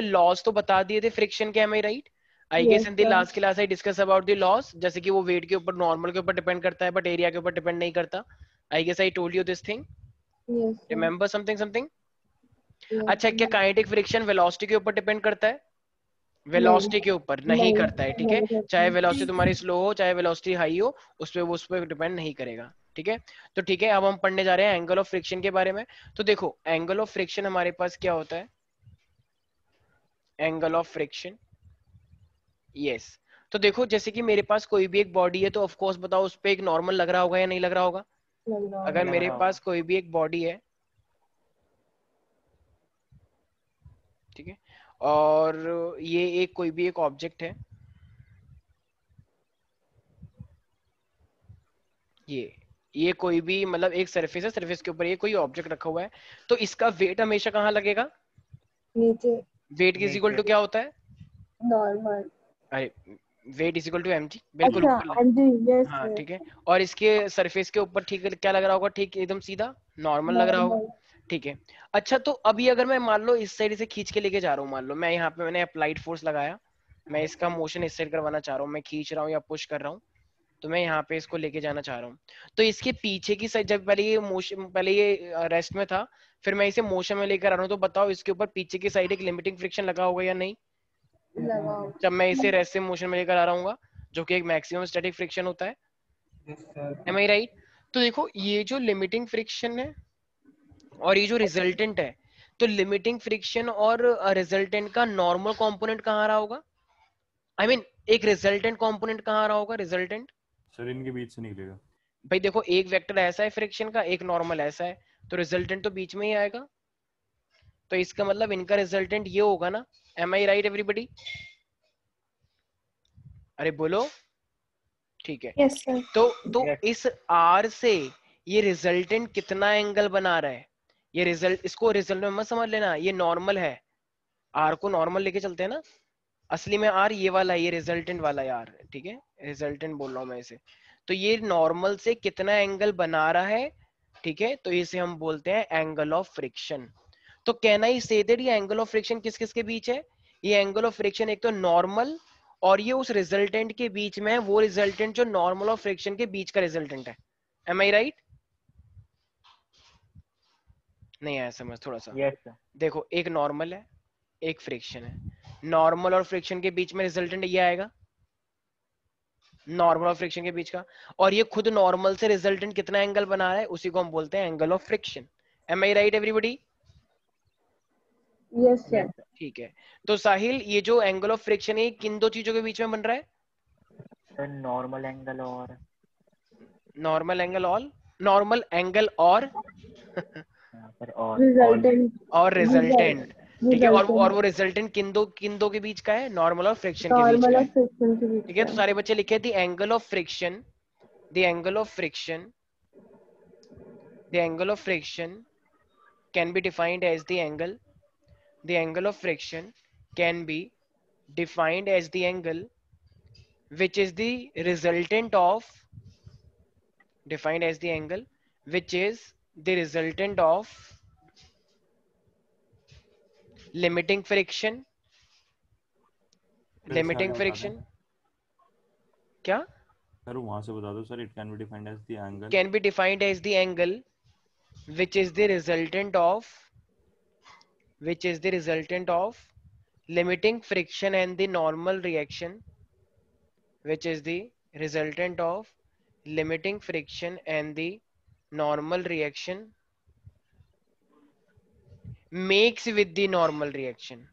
Loss तो बता दिए थे फ्रिक्शन के am I right I guess in the last class I discuss about the loss जैसे कि वो वेट के ऊपर नॉर्मल के ऊपर डिपेंड करता है बट एरिया के ऊपर डिपेंड नहीं करता। I guess I told you this thing remember something something अच्छा क्या काइनेटिक फ्रिक्शन वेलोसिटी के ऊपर डिपेंड करता है? वेलोसिटी के ऊपर नहीं, नहीं करता है ठीक है? चाहे वेलोसिटी तुम्हारी स्लो हो चाहे वेलोसिटी हाई हो उस पर वो उस पर डिपेंड नहीं करेगा ठीक है? तो ठीक है अब हम पढ़ने जा रहे हैं एंगल ऑफ़ फ्रिक्शन के बारे में। तो देखो एंगल ऑफ़ फ्रिक्शन हमारे पास क्या होता है? एंगल ऑफ़ फ्रिक्शन यस तो देखो जैसे कि मेरे पास कोई भी एक बॉडी है तो ऑफ़ कोर्स बताओ उस पर एक नॉर्मल लग रहा होगा या नहीं लग रहा होगा? अगर मेरे पास कोई भी एक बॉडी है ठीक है? और ये एक कोई भी एक ऑब्जेक्ट है ये ये कोई भी मतलब एक सरफेस है सरफेस के ऊपर ये कोई ऑब्जेक्ट रखा हुआ है तो इसका वेट हमेशा कहाँ लगेगा? नीचे। वेट इज़ इक्वल टू क्या होता है? नॉर्मल। अरे weight is equal to M बिल्कुल अच्छा, हाँ ठीक है। और इसके सरफेस के ऊपर ठीक क्या लग रहा होगा? ठीक एकदम सीधा नॉर्मल लग रहा होगा। ठीक है। अच्छा तो अभी अगर मैं मान लो इस साइड से खींच के लेके जा रहा हूँ मान लो मैं यहाँ पे मैंने अप्लाइड फोर्स लगाया मैं इसका मोशन इस साइड करवाना चाह रहा हूँ मैं खींच रहा हूँ या पुश कर रहा हूँ तो मैं यहाँ पे इसको लेके जाना चाह रहा हूँ। तो इसके पीछे की साइड जब पहले ये मोशन पहले ये रेस्ट में था फिर मैं इसे मोशन में लेकर आ रहा हूँ तो बताओ इसके ऊपर पीछे की साइड एक लिमिटिंग फ्रिक्शन लगा होगा या नहीं? जब मैं इसे रेस्ट से मोशन में लेकर आ रहा हूँ जो कि एक मैक्सिमम स्टैटिक फ्रिक्शन होता है। एम आई राइट तो देखो ये जो लिमिटिंग फ्रिक्शन है और ये जो रिजल्टेंट है तो लिमिटिंग फ्रिक्शन और रिजल्टेंट का नॉर्मल कंपोनेंट कहाँ रहा होगा? आई I मीन mean, एक रिजल्टेंट कंपोनेंट कहाँ रहा होगा रिजल्टेंट सर इनके बीच से निकलेगा। भाई देखो एक वेक्टर ऐसा है फ्रिक्शन का एक नॉर्मल ऐसा है। तो रिजल्टेंट तो बीच में ही आएगा। तो इसका मतलब इनका रिजल्टेंट ये होगा ना। एम आई राइट एवरीबडी अरे बोलो। ठीक है। Yes, sir. तो तो yes. इस आर से ये रिजल्टेंट कितना एंगल बना रहा है? ये रिज़ल्ट इसको रिज़ल्ट में मत समझ लेना। ये नॉर्मल है। आर को नॉर्मल लेके चलते हैं ना। असली में आर ये वाला ये रिजल्टेंट वाला यार ठीक है? रिजल्टेंट बोल रहा हूँ मैं इसे। तो ये नॉर्मल से कितना एंगल बना रहा है ठीक है? तो इसे हम बोलते हैं एंगल ऑफ़ फ्रिक्शन तो कहना ही से दैट ये एंगल ऑफ़ फ्रिक्शन किस किस के बीच है? ये एंगल ऑफ़ फ्रिक्शन एक तो नॉर्मल और ये उस रिजल्टेंट के बीच में है वो रिजल्टेंट जो नॉर्मल ऑफ़ फ्रिक्शन के बीच का रिजल्टेंट है। एम आई राइट नहीं आया समझ थोड़ा सा। Yes, देखो एक नॉर्मल है एक फ्रिक्शन है। नॉर्मल और फ्रिक्शन के बीच में रिजल्टेंट ये आएगा। नॉर्मल और फ्रिक्शन के बीच का। और ये खुद नॉर्मल से रिजल्टेंट कितना एंगल बना रहा है उसी को हम बोलते हैं angle of friction. Am I right everybody yes sir ठीक है। तो साहिल ये जो एंगल ऑफ़ फ्रिक्शन है किन दो चीज़ों के बीच में बन रहा है? नॉर्मल एंगल और। नॉर्मल एंगल और नॉर्मल एंगल और? और। रिजल्टेंट और रिजल्टेंट ठीक है और और वो रिजल्टेंट किन दो किन दो के बीच का है? नॉर्मल और फ्रिक्शन के बीच का ठीक है तो सारे बच्चे लिखे the angle of friction the angle of friction the angle of friction can be defined as the angle the angle of friction can be defined as the angle which is the resultant of defined as the angle which is the resultant of limiting friction limiting friction क्या sir वहाँ से बता दो sir it can be defined as the angle can be defined as the angle which is the resultant of which is the resultant of limiting friction and the normal reaction which is the resultant of limiting friction and the normal reaction makes with the normal reaction.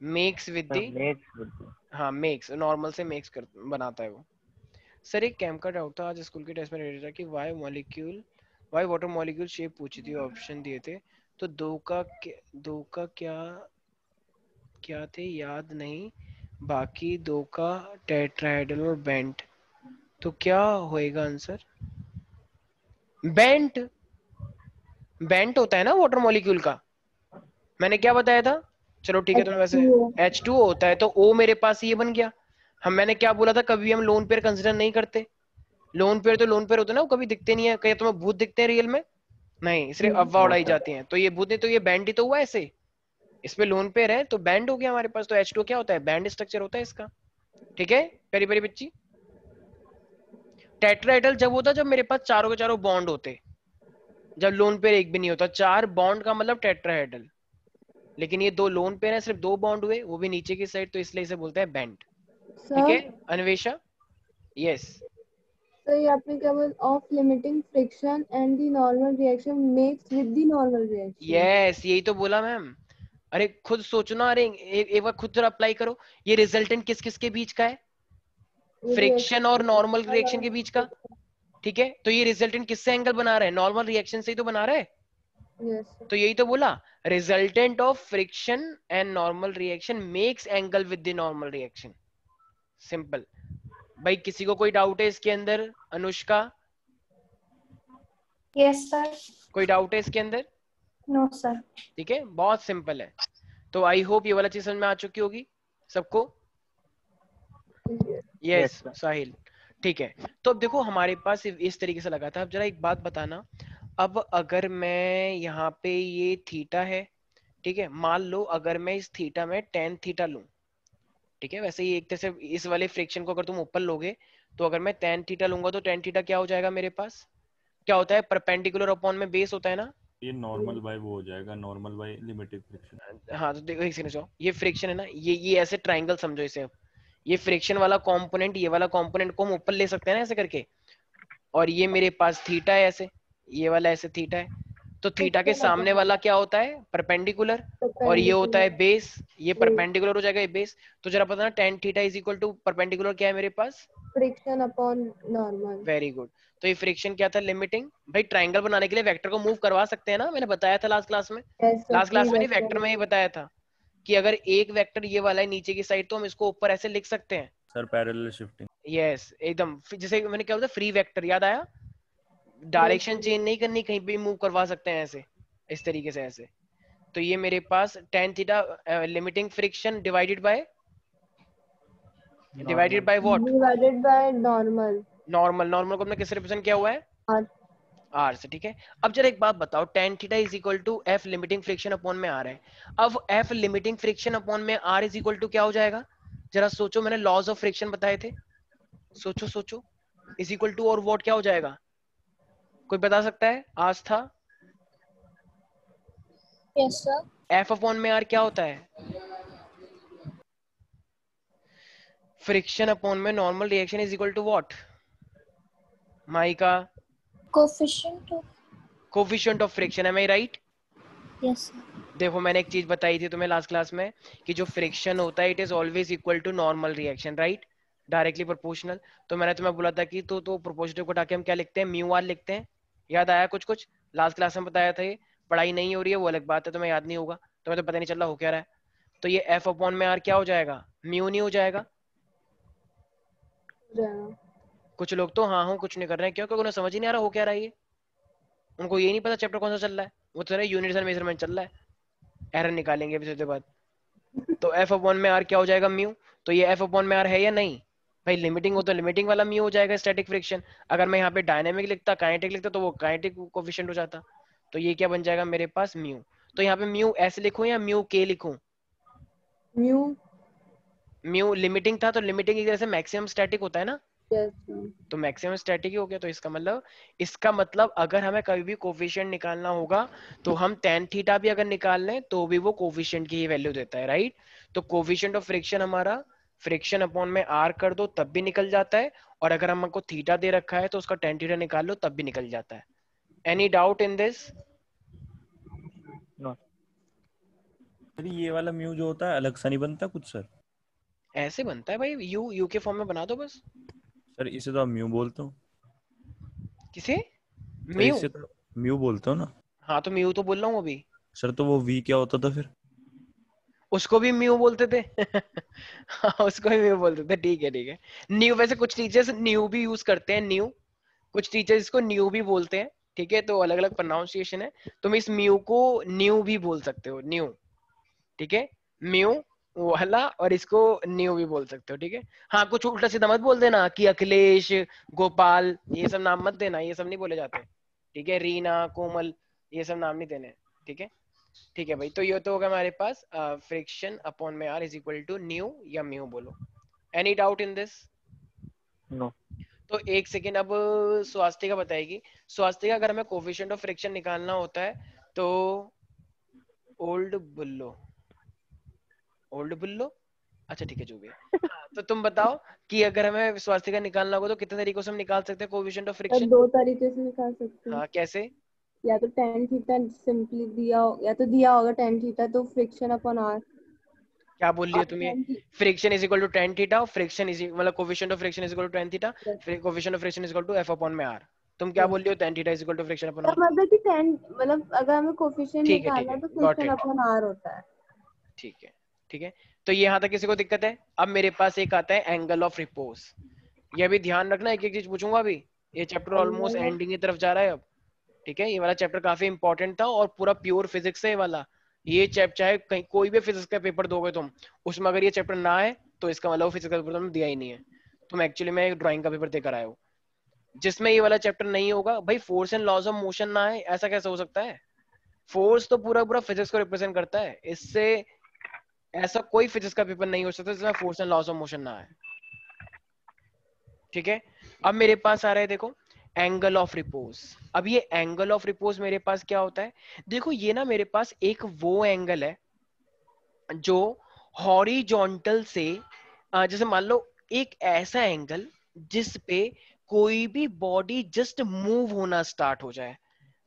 Makes with the हाँ makes normal से makes कर बनाता है वो। Sir एक cam का doubt था आज स्कूल के टेस्ट में रेडी था कि why molecule why water molecule shape पूछी थी ऑप्शन दिए थे। तो दो का दो का क्या क्या थे याद नहीं। बाकी दो का टेट्राहेड्रल और बेंट तो क्या होएगा आंसर बेंट बेंट होता है ना वाटर मॉलिक्यूल का? मैंने क्या बताया था? चलो ठीक है तो वैसे एच टू होता है तो ओ मेरे पास ये बन गया। हम मैंने क्या बोला था? कभी हम लोन पेयर कंसिडर नहीं करते। लोन पेयर तो लोन पेयर होते ना वो कभी दिखते नहीं है। कहीं तुम्हें भूत दिखते हैं रियल में? नहीं सिर्फ़ अफवाह उड़ाई जाती है। तो ये भूत नहीं तो ये बैंड ही तो हुआ ऐसे। इस पे लोन पेयर है तो बैंड हो गया हमारे पास। तो एच टू क्या होता है? बैंड स्ट्रक्चर होता है इसका। ठीक है? पेरी पेरी बच्ची? टेट्राहेड्रल जब होता जब मेरे पास चारों के चारों बॉन्ड होते। जब लोन पेयर एक भी नहीं होता चार बॉन्ड का मतलब टेट्राहेड्रल लेकिन ये दो लोन पेयर है सिर्फ़ दो बॉन्ड हुए वो भी नीचे की साइड तो इसलिए इसे बोलते हैं बैंड ठीक है? अन्वेषा? यस तो ये आपने क्या बोला? Of limiting friction and the normal reaction makes with the normal reaction yes यही तो बोला मैम। अरे खुद सोचो ना अरे एक, एक बार खुद जरा अप्लाई करो। ये रिजल्टेंट किस किस के बीच का है? फ्रिक्शन और नॉर्मल रिएक्शन के बीच का। ठीक है? तो ये रिजल्टेंट किससे एंगल बना रहा है? नॉर्मल रिएक्शन से ही तो बना रहा है? तो यही तो बोला। Resultant of friction and normal reaction makes angle with the normal reaction simple भाई किसी को कोई डाउट है इसके अंदर अनुष्का? यस सर कोई डाउट है इसके अंदर? नो सर ठीक है? बहुत सिंपल है। तो आई होप ये वाला चीज़ समझ में आ चुकी होगी सबको? Yes sir. साहिल ठीक है। तो अब देखो हमारे पास इस- तरीके से लगा था। अब जरा एक बात बताना। अब अगर मैं यहाँ पे ये थीटा है ठीक है मान लो अगर मैं इस थीटा में टेन थीटा लू ठीक है वैसे ही एक तरह से इस वाले फ्रिक्शन को अगर तुम ऊपर लोगे तो अगर मैं टेन थीटा लूँगा तो टेन थीटा क्या हो जाएगा मेरे पास? क्या होता है? परपेंडिकुलर अपॉन में बेस होता है ना? ये नॉर्मल बाय वो हो जाएगा नॉर्मल बाय लिमिटेड फ्रिक्शन हाँ तो देखो एक सेकंड ये फ्रिक्शन है ना ये ये ऐसे ट्रायंगल समझो इसे। अब ये फ्रिक्शन वाला कंपोनेंट ये वाला कंपोनेंट को हम ऊपर ले सकते हैं ना ऐसे करके? और ये मेरे पास थीटा है ऐसे ये वाला ऐसे थीटा है। तो थीटा के सामने वाला क्या होता है? परपेंडिकुलर और ये होता है बेस ये परपेंडिकुलर हो जाएगा ये बेस तो जरा पता ना tan theta is equal to perpendicular क्या है मेरे पास? Friction upon normal very good तो ये फ्रिक्शन क्या था? लिमिटिंग भाई ट्रायंगल बनाने के लिए वेक्टर को मूव करवा सकते हैं ना? मैंने बताया था लास्ट क्लास में। लास्ट क्लास में नहीं वेक्टर में ही बताया था। कि अगर एक वेक्टर ये वाला है नीचे की साइड तो हम इसको ऊपर ऐसे लिख सकते हैं। सर पैरेलल शिफ्टिंग यस एकदम। जैसे मैंने क्या बोला फ्री वेक्टर याद आया? डायरेक्शन चेंज नहीं करनी कहीं भी मूव करवा सकते हैं ऐसे इस तरीके से ऐसे। तो ये मेरे पास tan theta limiting friction divided by divided by what divided by normal normal normal को हमने किससे रिप्रेजेंट किया हुआ है. आर से ठीक है? अब जरा एक बात बताओ tan theta is equal to F limiting friction upon में आर है। अब एफ़ लिमिटिंग फ्रिक्शन अपॉन में आर इज़ इक्वल टू क्या हो जाएगा? जरा सोचो मैंने लॉज ऑफ़ फ्रिक्शन बताए थे। सोचो सोचो। इज़ इक्वल टू और व्हाट क्या हो जाएगा? कोई बता सकता है? आज था। यस सर एफ़ अपॉन में आर क्या होता है? फ्रिक्शन अपॉन में normal reaction is equal to what mica coefficient of coefficient of friction am I right yes देखो मैंने एक चीज़ बताई थी तुम्हें लास्ट क्लास में कि जो फ्रिक्शन होता है it is always equal to normal reaction right directly proportional तो मैंने तुम्हें बोला था कि तो तो प्रोपोर्शनल को हटा हम क्या लिखते हैं? म्यू आर लिखते हैं। याद आया कुछ कुछ? लास्ट क्लास में बताया था ये। पढ़ाई नहीं हो रही है वो अलग बात है तुम्हें याद नहीं होगा। तुम्हें तो पता नहीं चल रहा हो क्या रहा है। तो ये एफ़ अपॉन में आर क्या हो जाएगा? म्यू नहीं हो जाएगा। कुछ लोग तो हाँ हूँ कुछ नहीं कर रहे हैं। क्यों? क्योंकि उन्हें समझ ही नहीं आ रहा हो क्या रहा है ये? उनको ये नहीं पता चैप्टर कौन सा चल रहा है। वो तो यूनिट्स एंड मेज़रमेंट चल रहा है। एरर निकालेंगे अभी थोड़ी बाद। तो एफ़ अपॉन में आर क्या हो जाएगा म्यू तो ये एफ़ अपॉन में आर है या नहीं? भाई लिमिटिंग हो तो लिमिटिंग वाला म्यू हो जाएगा स्टैटिक फ्रिक्शन अगर मैं यहाँ पे डायनेमिक लिखता काइनेटिक लिखता तो वो काइनेटिक कोफिशिएंट हो जाता। तो ये क्या बन जाएगा मेरे पास? म्यू तो यहाँ पे म्यू ऐसे लिखूं या म्यू के लिखूं? म्यू म्यू लिमिटिंग था तो लिमिटिंग एक तरह से मैक्सिमम स्टैटिक होता है ना? तो मैक्सिमम स्टैटिक ही हो गया तो इसका मतलब इसका मतलब अगर हमें कभी भी कोफिशिएंट निकालना होगा तो हम tan थीटा भी अगर निकाल लें तो भी वो कोफिशिएंट की ही वैल्यू देता है राइट तो कोफिशिएंट ऑफ़ फ्रिक्शन हमारा फ्रिक्शन अपॉन में आर कर दो तब भी निकल जाता है और अगर हमको थीटा दे रखा है तो उसका टेन थीटा निकाल लो तब भी निकल जाता है। एनी डाउट इन दिस ये वाला म्यू जो होता है अलग सा नहीं बनता कुछ सर? ऐसे बनता है भाई यू यू के फॉर्म में बना दो बस। सर इसे तो आप म्यू बोलते हो। किसे? म्यू? इसे तो म्यू बोलते हो ना। हाँ तो म्यू तो बोल रहा हूँ अभी। सर तो वो वी क्या होता था फिर? उसको भी म्यू बोलते थे। हाँ उसको भी म्यू बोलते थे। ठीक है ठीक है। न्यू वैसे कुछ टीचर्स न्यू भी यूज़ करते हैं न्यू। कुछ टीचर्स इसको न्यू भी बोलते हैं ठीक है? तो अलग अलग प्रोनाउंसिएशन है। तुम इस म्यू को न्यू भी बोल सकते हो न्यू। ठीक है? म्यू वाला और इसको न्यू भी बोल सकते हो ठीक है? हाँ कुछ उल्टा सीधा मत बोल देना कि अखिलेश गोपाल ये सब नाम मत देना ये सब नहीं बोले जाते ठीक है? रीना कोमल ये सब नाम नहीं देने ठीक है? ठीक है भाई तो ये तो होगा हमारे पास फ्रिक्शन अपॉन में R is equal to nu या म्यू बोलो। Any doubt in this no तो एक सेकेंड अब स्वास्तिका बताएगी। स्वास्थ्य का अगर हमें कोफिशिएंट ऑफ़ फ्रिक्शन निकालना होता है तो ओल्ड बुल्लो ओल्ड बुल्लो अच्छा ठीक है जो भी है। तो तुम बताओ कि अगर हमें स्वास्तिका निकालना होगा तो कितने तरीकों से हम निकाल सकते हैं? कोफिशिएंट ऑफ़ फ्रिक्शन दो तरीके से निकाल सकते हैं। हाँ कैसे? या तो टेन थीटा सिंपली दिया हो या तो दिया होगा टेन थीटा तो फ्रिक्शन अपॉन आर क्या बोल रही हो तुम ये? Friction is equal to tan theta friction is मतलब coefficient of friction is equal to tan theta coefficient of friction is equal to f upon में r तुम क्या बोल रही हो? Tan theta is equal to friction upon r मतलब कि ten मतलब अगर हमें कोफिशिएंट निकालना है, है। तो फ्रिक्शन अपॉन आर होता है। ठीक है। ठीक है? तो ये यहाँ तक किसी को दिक्कत है? अब मेरे पास एक आता है एंगल ऑफ़ रिपोज ये भी ध्यान रखना एक एक चीज़ पूछूँगा अभी। ये चैप्टर ऑलमोस्ट एंडिंग की तरफ़ जा रहा है अब। ठीक है? ये वाला चैप्टर काफ़ी इंपॉर्टेंट था और पूरा प्योर फिजिक्स है ये वाला। ये चैप्टर चाहे कहीं कोई भी फिजिक्स का पेपर दोगे तुम उसमें अगर ये चैप्टर ना है तो इसका मतलब फिजिक्स का पेपर तुमने दिया ही नहीं है। तुम एक्चुअली में एक ड्राइंग का पेपर देकर आए हो। जिसमें ये वाला चैप्टर नहीं होगा भाई force and laws of motion ना है ऐसा कैसे हो सकता है? फोर्स तो पूरा पूरा फिजिक्स को रिप्रेजेंट करता है। इससे ऐसा कोई फिजिक्स का पेपर नहीं हो सकता जिसमें force and laws of motion ना आए। ठीक है? अब मेरे पास आ रहा है, देखो एंगल ऑफ़ रिपोज अब ये एंगल ऑफ़ रिपोज मेरे पास क्या होता है? देखो, ये ना मेरे पास एक वो एंगल है, जो हॉरिजॉन्टल से जैसे मान लो, एक ऐसा एंगल जिस पे कोई भी बॉडी जस्ट मूव होना स्टार्ट हो जाए।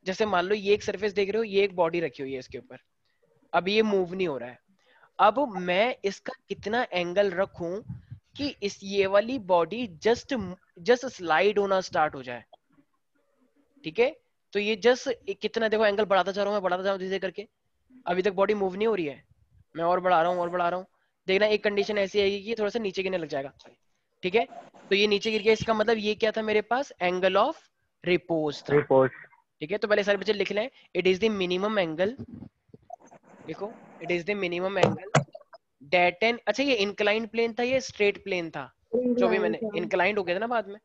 जैसे मान लो, ये एक सरफेस देख रहे हो, ये एक बॉडी रखी हुई है इसके ऊपर। अब ये मूव नहीं हो रहा है। अब मैं इसका कितना एंगल रखूँ कि इस ये वाली बॉडी जस्ट जस्ट स्लाइड होना स्टार्ट हो जाए। ठीक है? तो ये जस्ट कितना देखो एंगल बढ़ाता जा रहा हूँ मैं बढ़ाता जा रहा हूँ धीरे करके। अभी तक बॉडी मूव नहीं हो रही है। मैं और बढ़ा रहा हूँ और बढ़ा रहा हूँ। देखना एक कंडीशन ऐसी आएगी कि थोड़ा सा नीचे गिरने लग जाएगा। ठीक है? तो ये नीचे गिर गया इसका मतलब ये क्या था मेरे पास? एंगल ऑफ़ रिपोज रिपोज ठीक है? तो पहले सारे बच्चे लिख लें। It is the minimum angle देखो। It is the minimum angle that an अच्छा ये इंक्लाइंड प्लेन था ये स्ट्रेट प्लेन था जो भी मैंने इंक्लाइंड हो गया था ना बाद में।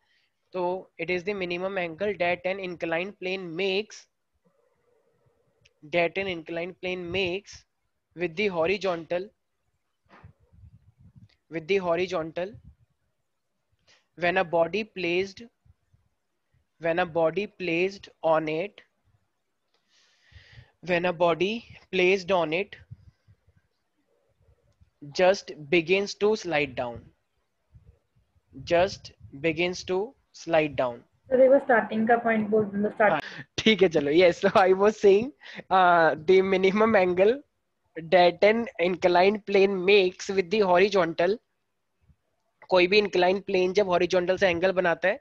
तो it is the minimum angle that an inclined plane makes that an inclined plane makes with the horizontal with the horizontal. When a body placed when a body placed on it when a body placed on it just begins to slide down just begins to slide down तो देखो starting का point बोल दो start ठीक है चलो yes so i was saying uh, the minimum angle that an inclined plane makes with the horizontal कोई भी inclined plane जब horizontal से angle बनाता है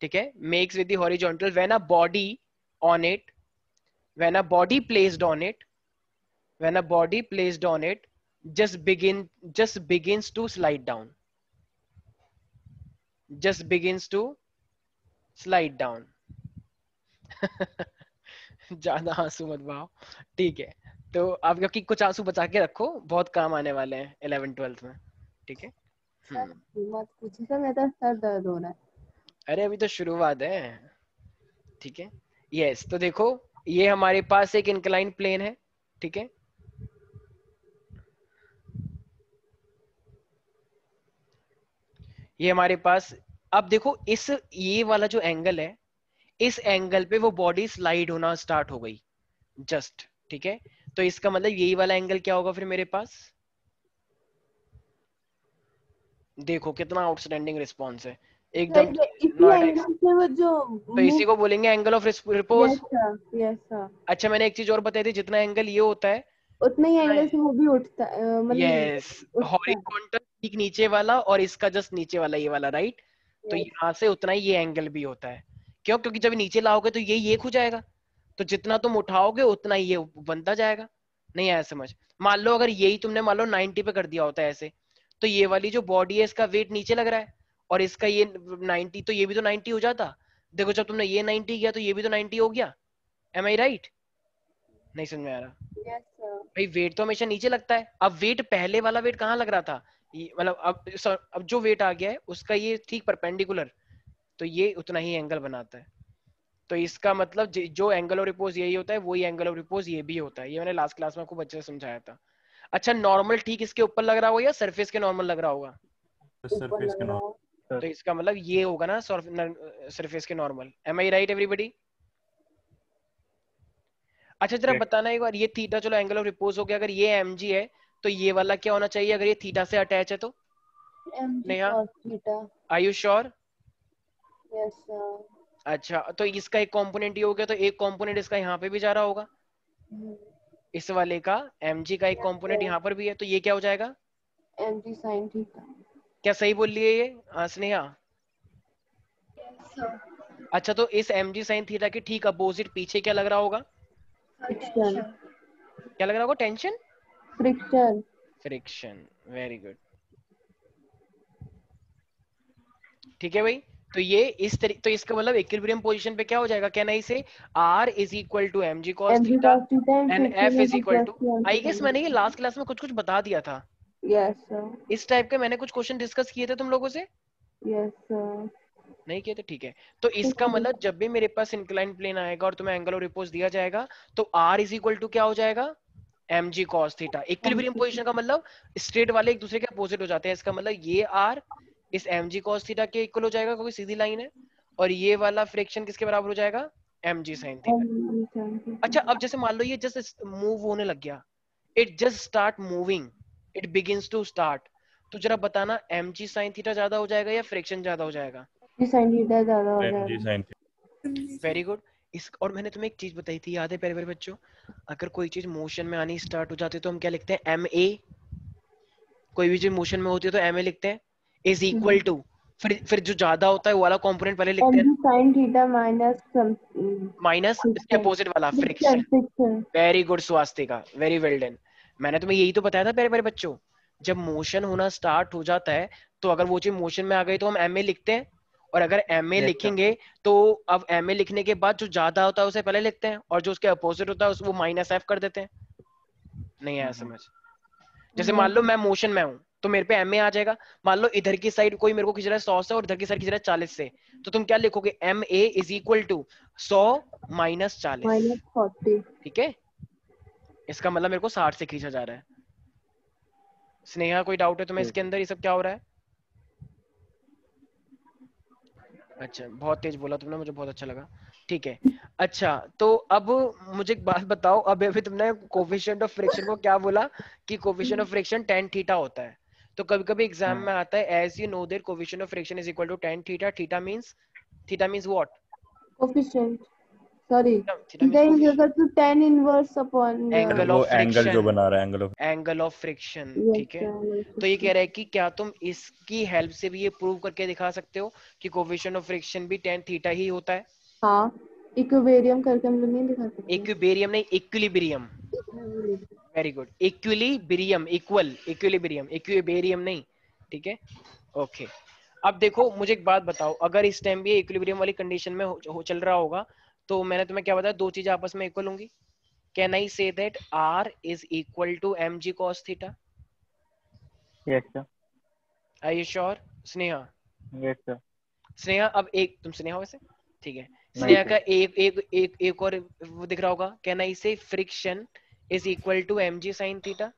ठीक है makes with the horizontal when a body on it when a body placed on it when a body placed on it just begin just begins to slide down. Just begins to slide down. ज़्यादा आँसू मत बहाओ। ठीक है। तो आप क्योंकि कुछ आँसू बचा के रखो बहुत काम आने वाले हैं इलेवन ट्वेल्थ में। ठीक है? हम्म, हो है। अरे अभी तो शुरुआत है। ठीक है? यस तो देखो ये हमारे पास एक इंक्लाइन प्लेन है। ठीक है? ये हमारे पास अब देखो इस ये वाला जो एंगल है इस एंगल पे वो बॉडी स्लाइड होना स्टार्ट हो गई जस्ट ठीक है? तो इसका मतलब यही वाला एंगल क्या होगा फिर मेरे पास? देखो कितना आउटस्टैंडिंग रिस्पॉन्स है। एकदम तो इसी को बोलेंगे एंगल ऑफ़ रिपोज अच्छा मैंने एक चीज़ और बताई थी जितना एंगल ये होता है उतना ही एंगल से वो भी उठता मतलब यस हॉरिजॉन्टल ठीक नीचे वाला और इसका जस्ट नीचे वाला ये वाला राइट तो यहाँ से उतना ही ये एंगल भी होता है। क्यों? क्योंकि जब नीचे लाओगे तो ये ये हो जाएगा। तो जितना तुम उठाओगे उतना ही ये बनता जाएगा। नहीं आया समझ। मान लो अगर यही तुमने मान लो 90 पे कर दिया होता है ऐसे तो ये वाली जो बॉडी है इसका वेट नीचे लग रहा है। और इसका ये 90 तो ये भी तो 90 हो जाता। देखो जब तुमने ये 90 किया तो ये भी तो 90 हो गया। एम आई राइट नहीं समझ में आ रहा। यस सर भाई वेट तो हमेशा नीचे लगता है। अब वेट पहले वाला वेट कहाँ लग रहा था? मतलब अब सर अब जो वेट आ गया है उसका ये ठीक परपेंडिकुलर तो ये उतना ही एंगल बनाता है। तो इसका मतलब जो एंगल ऑफ़ रिपोज यही होता है वही एंगल ऑफ़ रिपोज ये भी होता है। ये मैंने लास्ट क्लास में आपको बच्चे से समझाया था। अच्छा नॉर्मल ठीक इसके ऊपर लग रहा होगा या सरफेस के नॉर्मल लग रहा होगा? सरफेस के नॉर्मल तो इसका मतलब ये होगा ना सरफेस के normal am I right everybody अच्छा जरा बताना एक बार ये थीटा चलो एंगल ऑफ़ रिपोज हो गया अगर ये एम जी है तो ये वाला क्या होना चाहिए? अगर ये थीटा से अटैच है तो? Neha? Theta are you sure अच्छा तो इसका एक कंपोनेंट ये हो गया तो एक कंपोनेंट इसका यहाँ पे भी जा रहा होगा। इस वाले का एमजी का एक कंपोनेंट यहाँ पर भी है तो ये क्या हो जाएगा? एम जी साइन थीटा क्या सही बोल रही है ये हाँ, स्नेहा? अच्छा तो इस एम जी साइन थीटा के ठीक अपोजिट पीछे क्या लग रहा होगा? फ्रिक्शन क्या लग रहा होगा tension friction friction very good ठीक है भाई? तो ये इस तरीके तो इसका मतलब इक्विलिब्रियम पोजीशन पे क्या हो जाएगा? कहना इसे r is equal to M G cos theta and f is equal to I guess मैंने ये लास्ट क्लास में कुछ कुछ बता दिया था। यस सर इस टाइप के मैंने कुछ क्वेश्चन डिस्कस किए थे तुम लोगों से? यस सर नहीं किए थे ठीक है। तो इसका मतलब जब भी मेरे पास इंक्लाइन प्लेन आएगा और तुम्हें एंगल ऑफ़ रिपोज दिया जाएगा तो r इज़ इक्वल टू क्या हो जाएगा? M G cos theta equilibrium position का मतलब स्ट्रेट वाले एक दूसरे के अपोजिट हो जाते हैं। इसका मतलब ये r इस एम जी कॉस थीटा के इक्वल हो जाएगा क्योंकि सीधी लाइन है। और ये वाला फ्रिक्शन किसके बराबर हो जाएगा? एम जी साइन थीटा अच्छा अब जैसे मान लो ये जस्ट मूव होने लग गया। It just start moving it begins to start तो जरा बताना एम जी साइन थीटा ज़्यादा हो जाएगा या फ्रिक्शन ज़्यादा हो जाएगा? जी साइन थीटा ज़्यादा हो एम जी जाएगा साइन वेरी गुड इस और मैंने तुम्हें एक चीज़ बताई थी याद है प्यारे प्यारे बच्चों? अगर कोई चीज़ मोशन में आनी स्टार्ट हो जाती है तो हम क्या लिखते हैं? एम ए कोई भी चीज़ मोशन में होती है तो एम ए लिखते हैं? इज़ इक्वल टू फिर फिर जो ज़्यादा होता है वो वाला कंपोनेंट पहले लिखते हैं। साइन थीटा माइनस माइनस इसके अपोजिट वाला friction very good Swastika very well done मैंने तुम्हें यही तो बताया था प्यारे प्यारे बच्चों। जब मोशन होना स्टार्ट हो जाता है तो अगर वो चीज़ मोशन में आ गई तो हम एम ए लिखते हैं? और अगर एम ए लिखेंगे तो अब एम ए लिखने के बाद जो ज़्यादा होता है उसे पहले लिखते हैं और जो उसके अपोजिट होता है उस वो माइनस एफ़ कर देते हैं। नहीं आया हम्म। समझ। जैसे मान लो मैं मोशन में हूँ तो मेरे पे एम ए आ जाएगा। मान लो इधर की साइड कोई मेरे को खींच रहा है सौ से और इधर की साइड खींच रहा है चालीस से तो तुम क्या लिखोगे? M A is equal to सौ माइनस चालीस। ठीक है? इसका मतलब मेरे को साठ से खींचा जा रहा है। स्नेहा कोई डाउट है तुम्हें इसके अंदर ये सब क्या हो रहा है? अच्छा बहुत तेज बोला तुमने मुझे बहुत अच्छा लगा। ठीक है। अच्छा तो अब मुझे एक बात बताओ अभी अभी तुमने कोफिशियंट ऑफ़ फ्रिक्शन को क्या बोला कि coefficient of friction tan theta होता है? तो कभी कभी एग्ज़ाम हाँ। में आता है as you know there coefficient of friction is equal to tan theta theta means theta means what coefficient sorry theta theta is to 10 inverse upon वो of एंगल जो बना रहा है angle of angle of friction ठीक है? तो ये कह रहा है कि क्या तुम इसकी हेल्प से भी ये प्रूव करके दिखा सकते हो कि कोफिशिएंट ऑफ़ फ्रिक्शन भी टेन थीटा ही होता है? हाँ करके हम लोग नहीं दिखा सकते। इक्विबेरियम नहीं equilibrium very good equilibrium equal equilibrium equilibrium नहीं ठीक है? ओके अब देखो मुझे एक बात बताओ। अगर इस टाइम भी इक्विलिब्रियम वाली कंडीशन में हो, हो चल रहा होगा तो मैंने तुम्हें क्या बताया? दो चीज़ें आपस में इक्वल होंगी। Can I say that r is equal to M G cos theta yes sir are you sure Sneha yes sir Sneha अब एक तुम स्नेहा वैसे? ठीक है। स्नेहा का एक एक एक एक और वो दिख रहा होगा। Can I say friction is equal to M G sine theta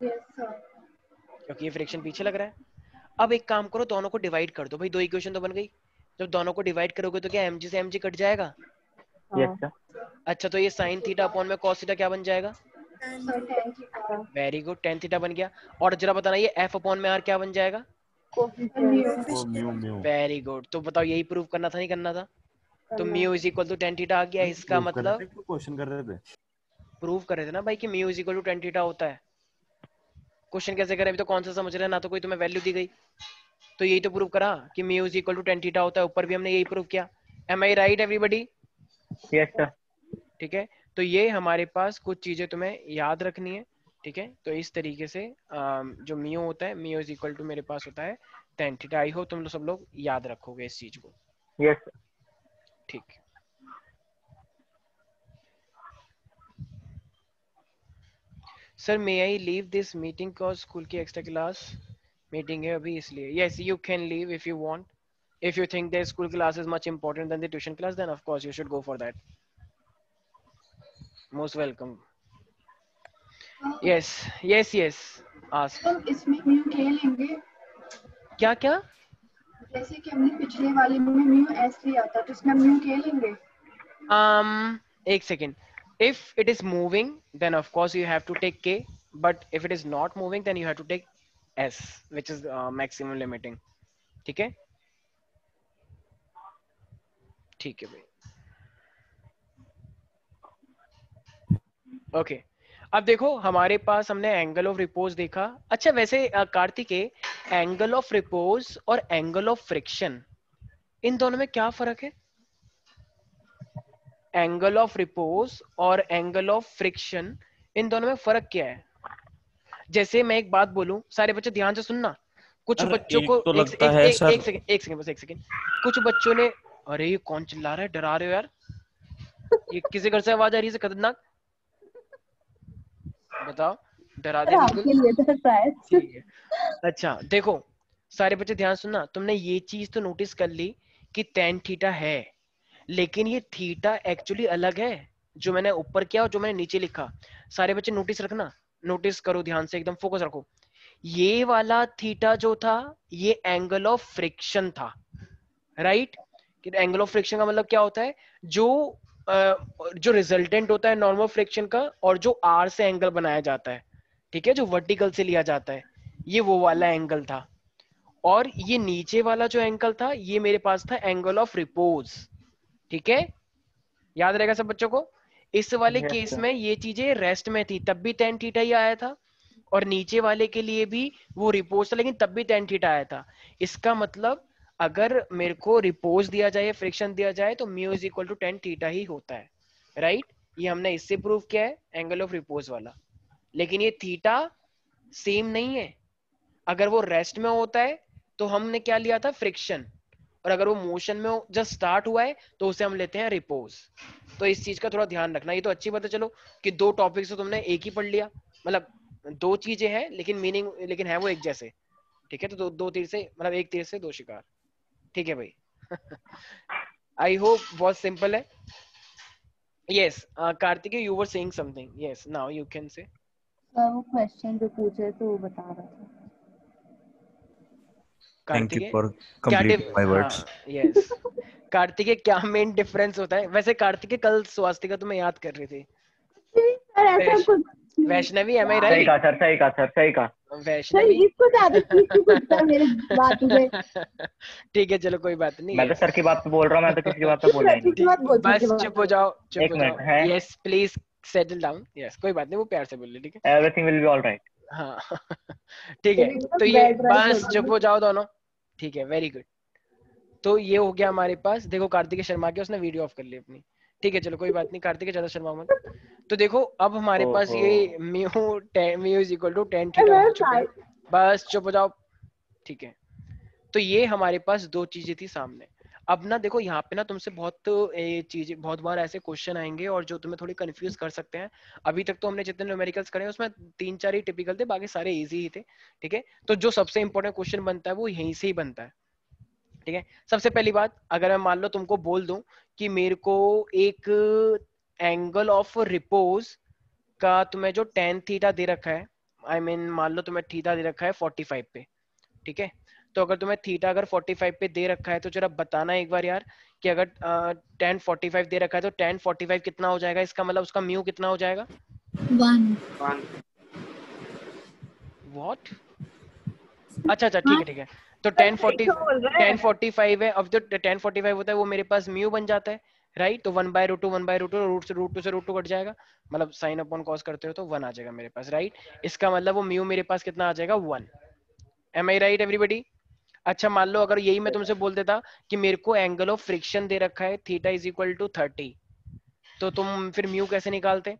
क्योंकि ये फ्रिक्शन पीछे लग रहा है। अब एक काम करो दोनों को डिवाइड कर दो। भाई दो इक्वेशन तो बन गई। जब दोनों को डिवाइड करोगे तो क्या एम से एम कट जाएगा? अच्छा तो ये साइन थीटा अपॉन में कॉस थीटा क्या बन जाएगा? वेरी गुड टेन थीटा बन गया। और जरा बताना ये एफ़ अपॉन में आर क्या बन जाएगा? वेरी गुड तो बताओ यही प्रूव करना था नहीं करना था? तो mu is equal to tan theta आ गया इसका मतलब? क्वेश्चन कर रहे थे। प्रूव कर रहे थे ना भाई कि mu is equal to tan theta होता है। क्वेश्चन कैसे करें? अभी तो कौन सा समझ रहे हैं? ना तो कोई तुम्हें वैल्यू दी गई। तो यही तो प्रूव करा कि mu is equal to tan theta होता है ऊपर भी हमने यही प्रूव किया। Am I right everybody yes sir ठीक है? तो ये हमारे पास कुछ चीज़ें तुम्हें याद रखनी है ठीक है? तो इस तरीके से जो म्यू होता है म्यू इज़ इक्वल टू मेरे पास होता है टेन थीटा आई हो तुम लोग सब लोग याद रखोगे इस चीज़ को। यस सर ठीक। Sir may I leave this meeting cause school की extra class मीटिंग है अभी इसलिए yes you can leave if you want if you think their school class is much important than the tuition class then of course you should go for that most welcome yes yes yes ask हम इसमें mu के लेंगे क्या क्या जैसे कि हमने पिछले वाले में म्यू एस लिया था तो इसमें म्यू के लेंगे um एक second if it is moving then of course you have to take k but if it is not moving then you have to take which is uh, maximum limiting. ठीक है? ठीक है भाई। Okay. अब देखो हमारे पास हमने एंगल ऑफ़ रिपोज देखा। अच्छा वैसे कार्तिके एंगल ऑफ़ रिपोज और एंगल ऑफ़ फ्रिक्शन इन दोनों में क्या फ़र्क है? एंगल ऑफ़ रिपोज और एंगल ऑफ़ फ्रिक्शन इन दोनों में फ़र्क क्या है? जैसे मैं एक बात बोलूँ सारे बच्चे ध्यान से सुनना। कुछ बच्चों को तो एक, लगता एक, है एक, एक सेकंड एक सेकंड बस एक सेकंड। कुछ बच्चों ने अरे ये कौन चिल्ला रहा है? डरा रहे हो यार। ये किसी घर से आवाज़ आ रही है खतरनाक। बताओ डरा दे ठीक है। अच्छा देखो सारे बच्चे ध्यान सुनना। तुमने ये चीज़ तो नोटिस कर ली कि टेन थीटा है लेकिन ये थीटा एक्चुअली अलग है जो मैंने ऊपर किया और जो मैंने नीचे लिखा। सारे बच्चे नोटिस रखना। नोटिस करो, ध्यान से एकदम फोकस रखो। ये वाला थीटा जो था, ये एंगल ऑफ़ फ्रिक्शन था राइट एंगल ऑफ़ फ्रिक्शन का मतलब क्या होता है? जो जो रिजल्टेंट होता है नॉर्मल फ्रिक्शन का और जो आर से एंगल बनाया जाता है, ठीक है? जो वर्टिकल से लिया जाता है, ये वो वाला एंगल था। और ये नीचे वाला जो एंगल था, ये मेरे पास था एंगल ऑफ़ रिपोज ठीक है? याद रहेगा सब बच्चों को? इस वाले केस में ये चीज़ें रेस्ट में थी तब भी टेन थीटा ही आया था और नीचे वाले के लिए भी वो रिपोज था लेकिन तब भी टेन थीटा आया था। इसका मतलब अगर मेरे को रिपोज दिया जाए फ्रिक्शन दिया जाए तो mu is equal to tan theta ही होता है। राइट ये हमने इससे प्रूव किया है एंगल ऑफ़ रिपोज वाला। लेकिन ये थीटा सेम नहीं है। अगर वो रेस्ट में होता है तो हमने क्या लिया था? फ्रिक्शन और अगर वो मोशन में जस्ट स्टार्ट हुआ है तो उसे हम लेते हैं रिपोज तो इस चीज़ का थोड़ा ध्यान रखना ये तो अच्छी बात है चलो कि दो टॉपिक से तुमने एक ही पढ़ लिया मतलब दो चीज़ें हैं लेकिन मीनिंग लेकिन है वो एक जैसे ठीक है? तो दो, दो तीर से मतलब एक तीर से दो शिकार ठीक है भाई? आई होप बहुत सिंपल है. Yes Kartik you were saying something yes now you can say वो क्वेश्चन जो पूछे तो बता रहा था। कार्तिकेय? क्या यस कार्तिकेय क्या मेन डिफरेंस होता है? वैसे कार्तिकेय कल स्वास्तिका तुम्हें याद कर रही थी। वैष्णवी एम आई सही राइट कहा सर सही कहा सर सही कहा। वैष्णवी। इसको ज़्यादा मेरे बात में ठीक है चलो कोई बात नहीं। मैं तो सर की बात पे बोल रहा हूँ मैं तो किसी की बात पे बोल रहा ही बस चुप हो जाओ चुप एक हो मिनट, जाओ। है? Yes please settle down yes कोई बात नहीं वो प्यार से बोल ले ठीक है? Everything will be all right हाँ। ठीक है तो ये बस हो चुप हो जाओ दोनों। ठीक है वेरी गुड तो ये हो गया हमारे पास। देखो कार्तिक शर्मा के उसने वीडियो ऑफ़ कर ली अपनी। ठीक है चलो कोई बात नहीं। कार्तिक ज़्यादा शर्मा मत। तो देखो अब हमारे ओ, पास ओ, ये mu mu is equal to tan theta हो चुका है। बस चुप हो जाओ। ठीक है। तो ये हमारे पास दो चीज़ें थी सामने। अब ना देखो, यहाँ पे ना तुमसे बहुत चीज़ें, बहुत बार ऐसे क्वेश्चन आएँगे और जो तुम्हें थोड़ी कंफ्यूज कर सकते हैं। अभी तक तो हमने जितने न्यूमेरिकल्स करे उसमें तीन चार ही टिपिकल थे, बाकी सारे इजी ही थे, ठीक है? तो जो सबसे इंपॉर्टेंट क्वेश्चन बनता है, वो यहीं से ही बनता है, ठीक है? सबसे पहली बात, अगर मैं मान लो तुमको बोल दूँ कि मेरे को एक एंगल ऑफ़ रिपोज का तुम्हें जो टेन थीटा दे रखा है आई मीन मान लो तुम्हें थीटा दे रखा है 45 पे, ठीक है? तो अगर तुम्हें थीटा अगर 45 पे दे रखा है तो जरा बताना एक बार यार कि अगर टेन फोर्टी फाइव दे रखा है तो टेन फोर्टी फाइव कितना हो जाएगा? इसका मतलब उसका म्यू कितना हो जाएगा? One. व्हाट अच्छा अच्छा ठीक है ठीक है। तो tan forty tan forty five है? अब जो टेन फोर्टी फाइव होता है वो मेरे पास म्यू बन जाता है राइट तो one by root two one by root two root से रूट टू से रूट टू कट जाएगा। मतलब साइन अपॉन कॉस करते हो तो वन आ जाएगा मेरे पास राइट इसका मतलब वो म्यू मेरे पास कितना आ जाएगा? One am I right everybody अच्छा मान लो अगर यही मैं तुमसे बोल देता कि मेरे को एंगल ऑफ़ फ्रिक्शन दे रखा है theta is equal to thirty तो तुम फिर म्यू कैसे निकालते.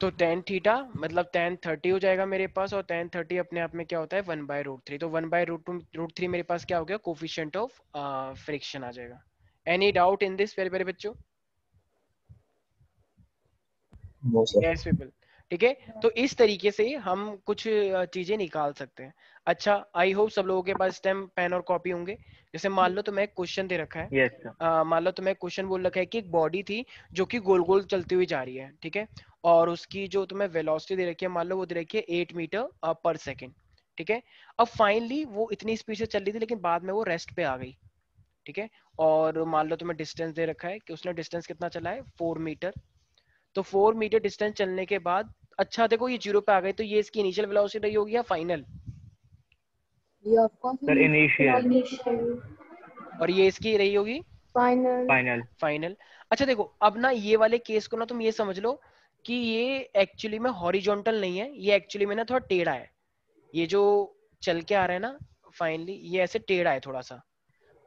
तो टेन थीटा मतलब टेन थर्टी हो जाएगा मेरे पास और टेन थर्टी अपने आप में क्या होता है? वन बाय रूट थ्री तो one by root two root three मेरे पास क्या हो गया? कोफिशियंट ऑफ़ फ्रिक्शन आ जाएगा। एनी डाउट इन दिस प्यारे प्यारे बच्चों? यस पीपल ठीक है? तो इस तरीके से हम कुछ चीज़ें निकाल सकते हैं। अच्छा आई होप सब लोगों के पास स्टेम पेन और कॉपी होंगे। जैसे मान लो तुम्हें क्वेश्चन दे रखा है। सर मान लो तुम्हें क्वेश्चन बोल रखा है कि एक बॉडी थी जो कि गोल गोल चलती हुई जा रही है ठीक है? और उसकी जो तुम्हें वेलोसिटी दे रखी है मान लो वो दे रखी है एट मीटर पर सेकेंड ठीक है? अब फाइनली वो इतनी स्पीड से चल रही थी लेकिन बाद में वो रेस्ट पे आ गई ठीक है? और मान लो तुम्हें डिस्टेंस दे रखा है कि उसने डिस्टेंस कितना चला है? फोर मीटर तो फोर मीटर डिस्टेंस चलने के बाद अच्छा देखो ये ज़ीरो पे आ गई तो ये इसकी इनिशियल वेलोसिटी रही होगी या फाइनल ये ऑफ़ कोर्स सर इनिशियल और ये इसकी रही होगी? फाइनल फाइनल फाइनल अच्छा देखो अब ना ये वाले केस को ना तुम ये समझ लो कि ये एक्चुअली में हॉरिजॉन्टल नहीं है ये एक्चुअली में ना थोड़ा टेढ़ा है। ये जो चल के आ रहा है ना फाइनली ये ऐसे टेढ़ा है थोड़ा सा।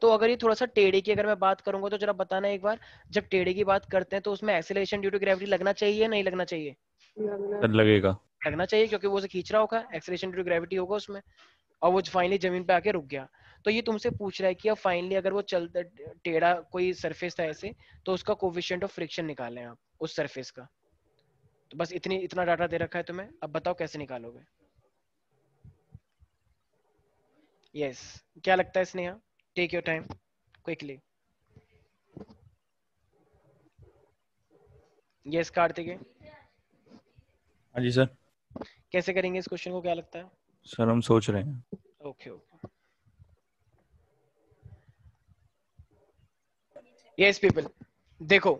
तो अगर ये थोड़ा सा टेढ़े की अगर मैं बात करूँगा तो जरा बताना एक बार जब टेढ़े की बात करते हैं तो उसमें एक्सेलरेशन ड्यू टू ग्रेविटी लगना चाहिए या नहीं लगना चाहिए? लगेगा। लगना चाहिए क्योंकि वो उसे खींच रहा होगा एक्सेलरेशन ड्यू टू ग्रेविटी होगा उसमें, और वो फाइनली ज़मीन पे आके रुक गया। तो ये तुमसे पूछ रहा है कि अब फाइनली अगर वो चलता टेढ़ा कोई सरफेस था ऐसे तो उसका कोफिशिएंट ऑफ़ फ्रिक्शन निकालें आप, उस सरफेस का। तो बस इतनी, इतना डाटा दे रखा है तुम्हें, अब बताओ कैसे निकालोगे? यस क्या लगता है Sneha? Take your time quickly yes Kartikeya. हाँ जी सर कैसे करेंगे इस क्वेश्चन को? क्या लगता है? सर हम सोच रहे हैं। ओके ओके यस पीपल देखो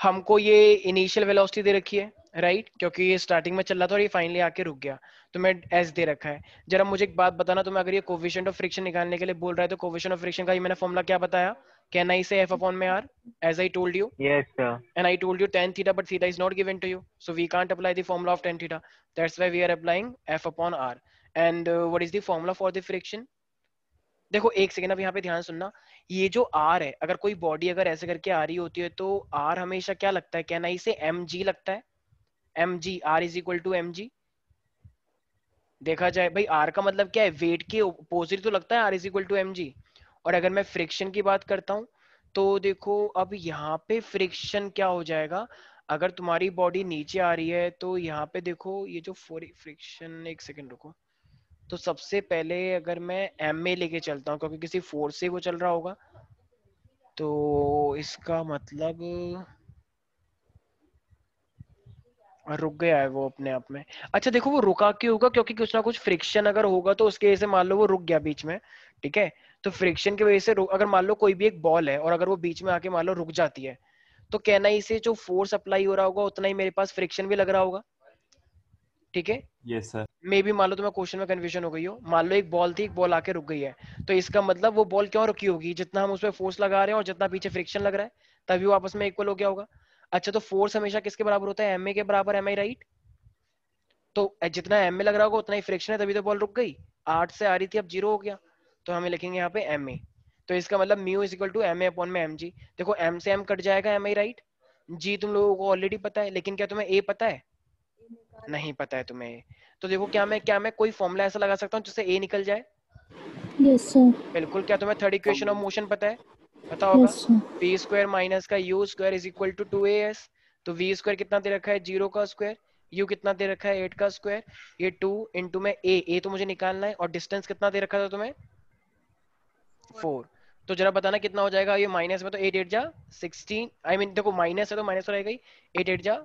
हमको ये इनिशियल वेलोसिटी दे रखी है राइट right? क्योंकि ये स्टार्टिंग में चल रहा था और ये फाइनली आके रुक गया। तो मैं एस दे रखा है। जरा मुझे एक बात बताना तुम्हें अगर ये कोविशन ऑफ़ फ्रिक्शन निकालने के लिए बोल रहा है तो कोफिशिएंट ऑफ़ फ्रिक्शन का ये मैंने फॉर्मूला क्या बताया? Can I say F upon में R as I told you yes sir and I told you tan theta, but theta is not given to you. So we can't apply the formula of tan theta. That's why we are applying f upon r. And uh, what is the formula for the friction? देखो एक second अब यहाँ पे ध्यान सुनना ये जो r है अगर कोई बॉडी अगर ऐसे करके आ रही होती है तो r हमेशा क्या लगता है क्या नहीं से mg लगता है mg r is equal to mg देखा जाए भाई r का मतलब क्या है वेट के अपोजिट तो लगता है r is equal to mg और अगर मैं फ्रिक्शन की बात करता हूँ तो देखो अब यहाँ पे फ्रिक्शन क्या हो जाएगा? अगर तुम्हारी बॉडी नीचे आ रही है तो यहाँ पे देखो ये जो फ्रिक्शन एक सेकंड रुको। तो सबसे पहले अगर मैं एम में लेके चलता हूँ, क्योंकि किसी फोर्स से वो चल रहा होगा तो इसका मतलब रुक गया है वो अपने आप में। अच्छा देखो वो रुका क्यों होगा? क्योंकि कुछ ना कुछ फ्रिक्शन अगर होगा तो उसके से मान लो वो रुक गया बीच में, ठीक है? तो फ्रिक्शन की वजह से अगर मान लो कोई भी एक बॉल है और अगर वो बीच में आके मान लो रुक जाती है तो कहना से जो फोर्स अप्लाई हो रहा होगा उतना ही मेरे पास फ्रिक्शन भी लग रहा होगा। ठीक है? यस सर मे भी मान लो तुम्हें क्वेश्चन में कंफ्यूजन हो गई हो। मान लो एक बॉल थी एक बॉल आके रुक गई है। तो इसका मतलब वो बॉल क्यों रुकी होगी? जितना हम उसमें फोर्स लगा रहे हैं और जितना पीछे फ्रिक्शन लग रहा है तभी वो आपस में इक्वल हो गया होगा। अच्छा तो फोर्स हमेशा किसके बराबर होता है? एम ए के बराबर एम आई राइट तो जितना एम ए लग रहा होगा उतना ही फ्रिक्शन है तभी तो बॉल रुक गई। आठ से आ रही थी अब ज़ीरो हो गया। तो हमें लिखेंगे यहाँ पे एम ए तो इसका मतलब mu is equal to M A upon में एम जी देखो एम से एम कट जाएगा एम आई राइट जी तुम लोगों को ऑलरेडी पता है लेकिन क्या तुम्हें ए पता है? नहीं पता है तुम्हें तो देखो क्या मैं क्या मैं कोई फॉर्मूला ऐसा लगा सकता हूँ जिससे ए निकल जाए? Yes, sir. बिल्कुल क्या तुम्हें थर्ड इक्वेशन ऑफ़ मोशन पता है? पता होगा. वी स्क्वायर माइनस का U square is equal to two A S तो वी स्क्वायर कितना दे रखा है? ज़ीरो का स्क्वायर यू कितना दे रखा है? एट का स्क्वायर ये टू इंटू में ए ए तो मुझे निकालना है। और डिस्टेंस कितना दे रखा था तुम्हें? फोर। तो जरा बताना कितना हो जाएगा ये माइनस में तो एट एट जा सिक्सटीन आई मीन देखो माइनस है तो माइनस तो रहेगा ही एट एट जा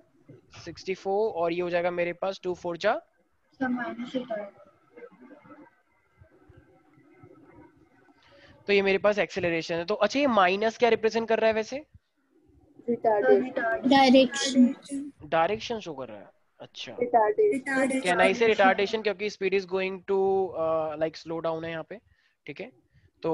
सिक्सटी फोर और ये हो जाएगा मेरे पास टू फोर जा। तो ये मेरे पास एक्सेलरेशन है। तो अच्छा ये माइनस क्या रिप्रेजेंट कर रहा है वैसे? Retardation Direction. डायरेक्शन शो कर रहा है। अच्छा। Retardation can I say retardation क्योंकि speed is going to like slow down है यहाँ पे ठीक है? तो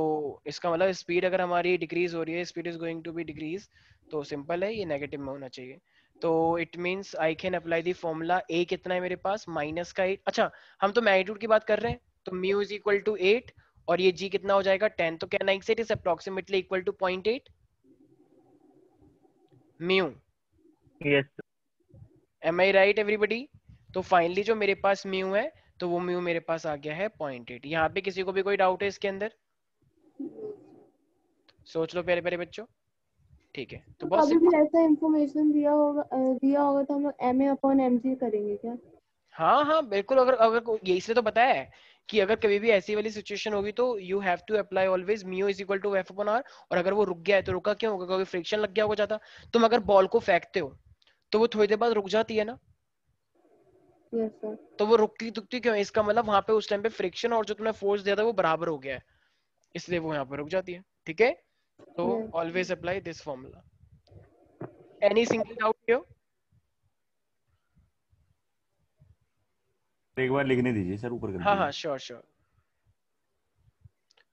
इसका मतलब स्पीड अगर हमारी डिक्रीज हो रही है speed is going to be decrease तो सिंपल है ये नेगेटिव में होना चाहिए। तो it means I can apply the formula A कितना है मेरे पास? माइनस का एट अच्छा हम तो मैग्नीट्यूड की बात कर रहे हैं तो mu is equal to eight और ये जी कितना हो जाएगा? टेन तो can I say it is approximately equal to point eight mu yes am I right everybody तो फाइनली जो मेरे पास म्यू है तो वो म्यू मेरे पास आ गया है पॉइंट एट यहाँ पे किसी को भी कोई डाउट है इसके अंदर? सोच लो प्यारे प्यारे बच्चों। ठीक है तो तो बहुत कभी भी ऐसा इंफॉर्मेशन दिया होगा दिया होगा तो हम M A upon M G करेंगे क्या? हाँ हाँ बिल्कुल अगर अगर ये इसलिए तो बताया है कि अगर कभी भी ऐसी वाली सिचुएशन होगी तो you have to apply always mu is equal to F upon R और अगर वो रुक गया है तो रुका क्यों होगा? क्योंकि फ्रिक्शन लग गया होगा ज़्यादा। तुम अगर बॉल को फेंकते हो तो वो थोड़ी देर बाद रुक जाती है ना? सर तो वो रुकती रुकती क्यों इसका मतलब वहाँ पे उस टाइम पे फ्रिक्शन और जो तुमने फोर्स दिया था वो बराबर हो गया है। इसलिए वो यहाँ पे रुक जाती है। ठीक है? तो Yes. Always apply this formula any single doubt here एक बार लिखने दीजिए सर ऊपर कर हाँ हाँ श्योर श्योर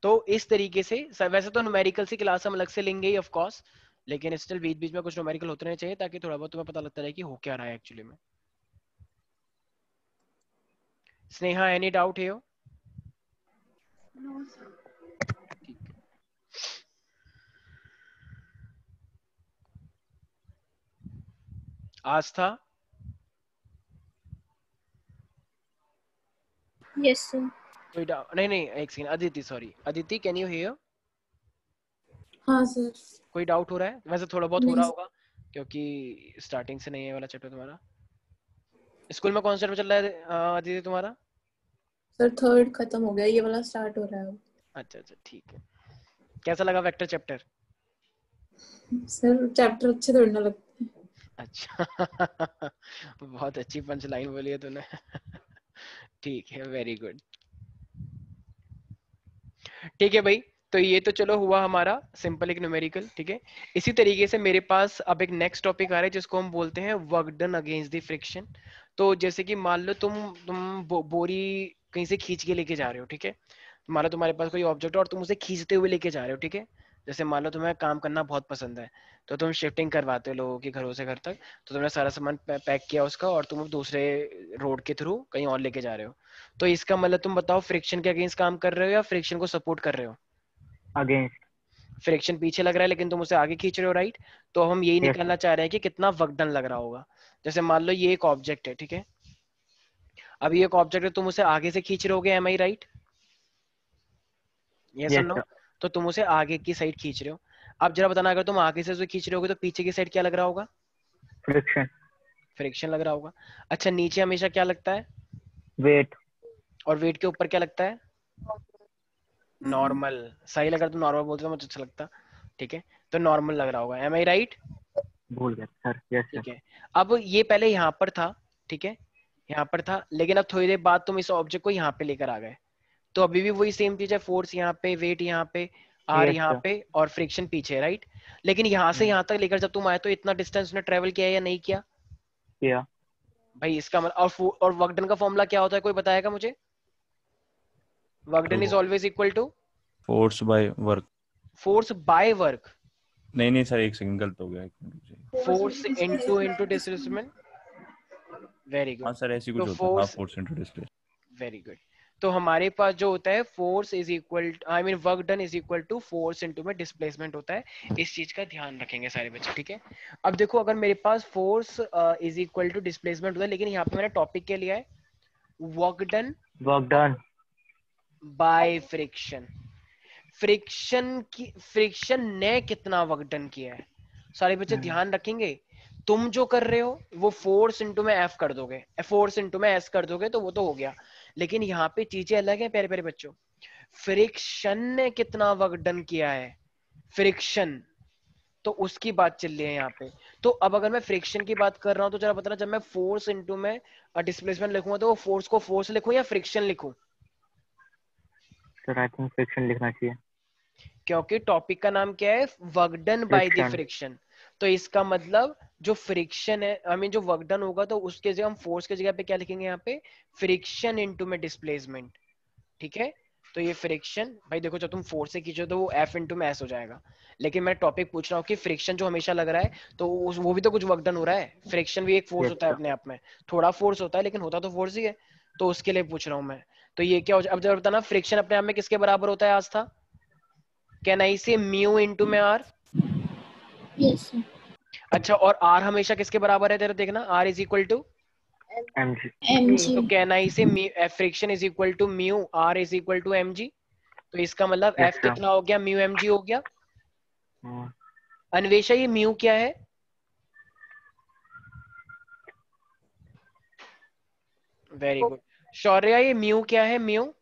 तो इस तरीके से सर वैसे तो न्यूमेरिकल की क्लास हम अलग से लेंगे ही ऑफ़ कोर्स लेकिन स्टिल बीच बीच में कुछ न्यूमेरिकल होते रहने चाहिए ताकि थोड़ा बहुत तुम्हें पता लगता रहे कि हो क्या रहा है एक्चुअली में। स्नेहा एनी डाउट है आस्था Yes, sir. कोई डाउट नहीं नहीं एक second Aditi sorry Aditi can you hear हाँ सर कोई डाउट हो रहा है? वैसे थोड़ा बहुत हो रहा होगा क्योंकि स्टार्टिंग से नहीं है वाला चैप्टर तुम्हारा। स्कूल में कौन सा चैप्टर चल रहा है अदिति तुम्हारा? सर थर्ड खत्म हो गया ये वाला स्टार्ट हो रहा है अच्छा अच्छा ठीक है। कैसा लगा वेक्टर चैप्टर सर चैप्टर अच्छे थोड़ी लगते हैं। अच्छा। बहुत अच्छी पंच लाइन बोली है तूने। ठीक है वेरी गुड ठीक है भाई तो ये तो चलो हुआ हमारा सिंपल एक न्यूमेरिकल ठीक है? इसी तरीके से मेरे पास अब एक नेक्स्ट टॉपिक आ रहा है जिसको हम बोलते हैं work done against the friction तो जैसे कि मान लो तुम तुम बो, बोरी कहीं से खींच के लेके जा रहे हो ठीक है? मान लो तुम्हारे पास कोई ऑब्जेक्ट है और तुम उसे खींचते हुए लेके जा रहे हो ठीक है? जैसे मान लो तुम्हें काम करना बहुत पसंद है तो तुम शिफ्टिंग करवाते हो लोगों के घरों से घर तक तो तुमने सारा सामान पैक किया उसका और तुम दूसरे रोड के थ्रू कहीं और लेके जा रहे हो। तो इसका मतलब तुम बताओ फ्रिक्शन के अगेंस्ट काम कर रहे हो या फ्रिक्शन को सपोर्ट कर रहे हो? अगेंस्ट फ्रिक्शन पीछे लग रहा है लेकिन तुम उसे आगे खींच रहे हो राइट तो हम यही Yes. निकालना चाह रहे हैं कि कितना वर्क डन लग रहा होगा। जैसे मान लो ये एक ऑब्जेक्ट है ठीक है? अब ये एक ऑब्जेक्ट है तुम उसे आगे से खींच रहे होगे am I right yes Yes, no sir. तो तुम उसे आगे की साइड खींच रहे हो। अब जरा बताना अगर तुम आगे से उसे खींच रहे होगे तो पीछे की साइड क्या लग रहा होगा? फ्रिक्शन फ्रिक्शन लग रहा होगा। अच्छा नीचे हमेशा क्या लगता है? वेट और वेट के ऊपर क्या लगता है? नॉर्मल सही लगा तो नॉर्मल बोलते तो मुझे अच्छा लगता। ठीक है तो नॉर्मल लग रहा होगा। एम आई राइट भूल गया सर यस ठीक है। अब ये पहले यहाँ पर था ठीक है? यहाँ पर था लेकिन अब थोड़ी देर बाद तुम इस ऑब्जेक्ट को यहाँ पे लेकर आ गए। तो अभी भी वही सेम चीज़ है फोर्स यहाँ पे वेट यहाँ पे आर Yes, यहाँ पे और फ्रिक्शन पीछे राइट लेकिन यहाँ से हम्म। यहाँ तक लेकर जब तुम आए तो इतना डिस्टेंस ने ट्रेवल किया या नहीं किया? किया। भाई इसका मतलब और और वर्क डन का फॉर्मूला क्या होता है कोई बताएगा मुझे? वर्क डन इज़ तो- always equal to force by work force by work नहीं नहीं सर एक सेकंड गलत हो गया। Force into into displacement very हाँ गुड सर ऐसी तो कुछ होता है। हाँ force into display very good तो हमारे पास जो होता है force is equal I mean work done is equal to force into में डिस्प्लेसमेंट होता है। इस चीज़ का ध्यान रखेंगे सारे बच्चे ठीक है? अब देखो अगर मेरे पास force is equal to displacement होता है लेकिन यहाँ पे मैंने टॉपिक क्या लिया है? Work done work done by friction friction की फ्रिक्शन ने कितना वर्क डन किया है? सारे बच्चे हम्म। ध्यान रखेंगे। तुम जो कर रहे हो वो फोर्स इंटू में एफ़ कर दोगे। फोर्स इंटू में एस कर दोगे तो वो तो हो गया। लेकिन यहाँ पे चीज़ें अलग है प्यारे प्यारे बच्चों। फ्रिक्शन ने कितना वर्क डन किया है? फ्रिक्शन। तो उसकी बात चल रही है यहाँ पे। तो अब अगर मैं फ्रिक्शन की बात कर रहा हूँ तो जरा बताना जब मैं फोर्स इंटू में डिस्प्लेसमेंट लिखूँगा तो वो फोर्स को फोर्स लिखूं या फ्रिक्शन लिखूं? सर आई थिंक फ्रिक्शन लिखना चाहिए। क्योंकि टॉपिक का नाम क्या है? Work done by the friction तो इसका मतलब जो फ्रिक्शन है आई मीन जो वर्क डन होगा तो उसके जगह हम फोर्स की जगह पे क्या लिखेंगे यहाँ पे? फ्रिक्शन इंटू में डिस्प्लेसमेंट ठीक है? तो ये फ्रिक्शन भाई देखो जब तुम फोर्स से खींचो तो वो एफ़ इंटू में एस हो जाएगा। लेकिन मैं टॉपिक पूछ रहा हूँ कि फ्रिक्शन जो हमेशा लग रहा है तो उस, वो भी तो कुछ वर्क डन हो रहा है। फ्रिक्शन भी एक फोर्स होता है अपने आप में। थोड़ा फोर्स होता है लेकिन होता तो फोर्स ही है। तो उसके लिए पूछ रहा हूँ मैं। तो ये क्या हो जाए अब जब बताना फ्रिक्शन अपने आप में किसके बराबर होता है आज था? Can I say mu into में आर Yes, sir. अच्छा और आर हमेशा किसके बराबर है? तेरा देखना आर इज़ इक्वल टू. तो can I say friction is equal to mu R is equal to M G तो इसका मतलब एफ़ कितना हो गया? म्यू एम जी हो गया। अन्वेषा ये म्यू क्या है? वेरी गुड शौर्या ये म्यू क्या है? Mu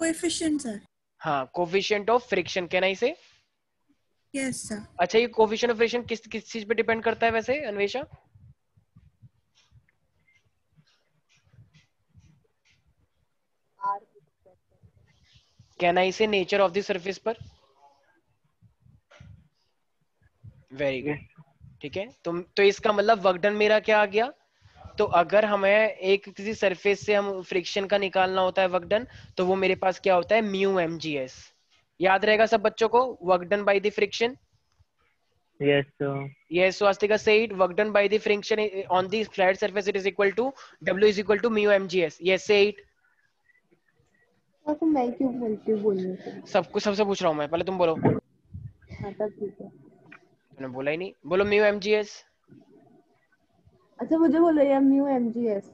coefficient sir. हाँ coefficient of friction can I say yes, sir. अच्छा ये कोफिशिएंट ऑफ़ फ्रिक्शन किस किस चीज़ पे डिपेंड करता है वैसे, Anvesha? Can I say nature of the surface पर? वेरी गुड ठीक है? तो तो इसका मतलब वर्क डन मेरा क्या आ गया? तो अगर हमें एक किसी सरफेस से हम फ्रिक्शन का निकालना होता है वर्क डन तो वो मेरे पास क्या होता है? म्यू एम जी एस याद रहेगा सब बच्चों को work done by the friction Yes, sir. Yes, Swastika said work done by the friction on the flat surface it is equal to W is equal to mu mgs. Yes, say it. मैं क्यों बोलती हूँ बोलने सब कुछ सबसे पूछ रहा हूँ मैं पहले तुम बोलो हाँ तब ठीक है तुमने बोला ही नहीं बोलो mu mgs. अच्छा मुझे बोलो यार म्यू एम जी एस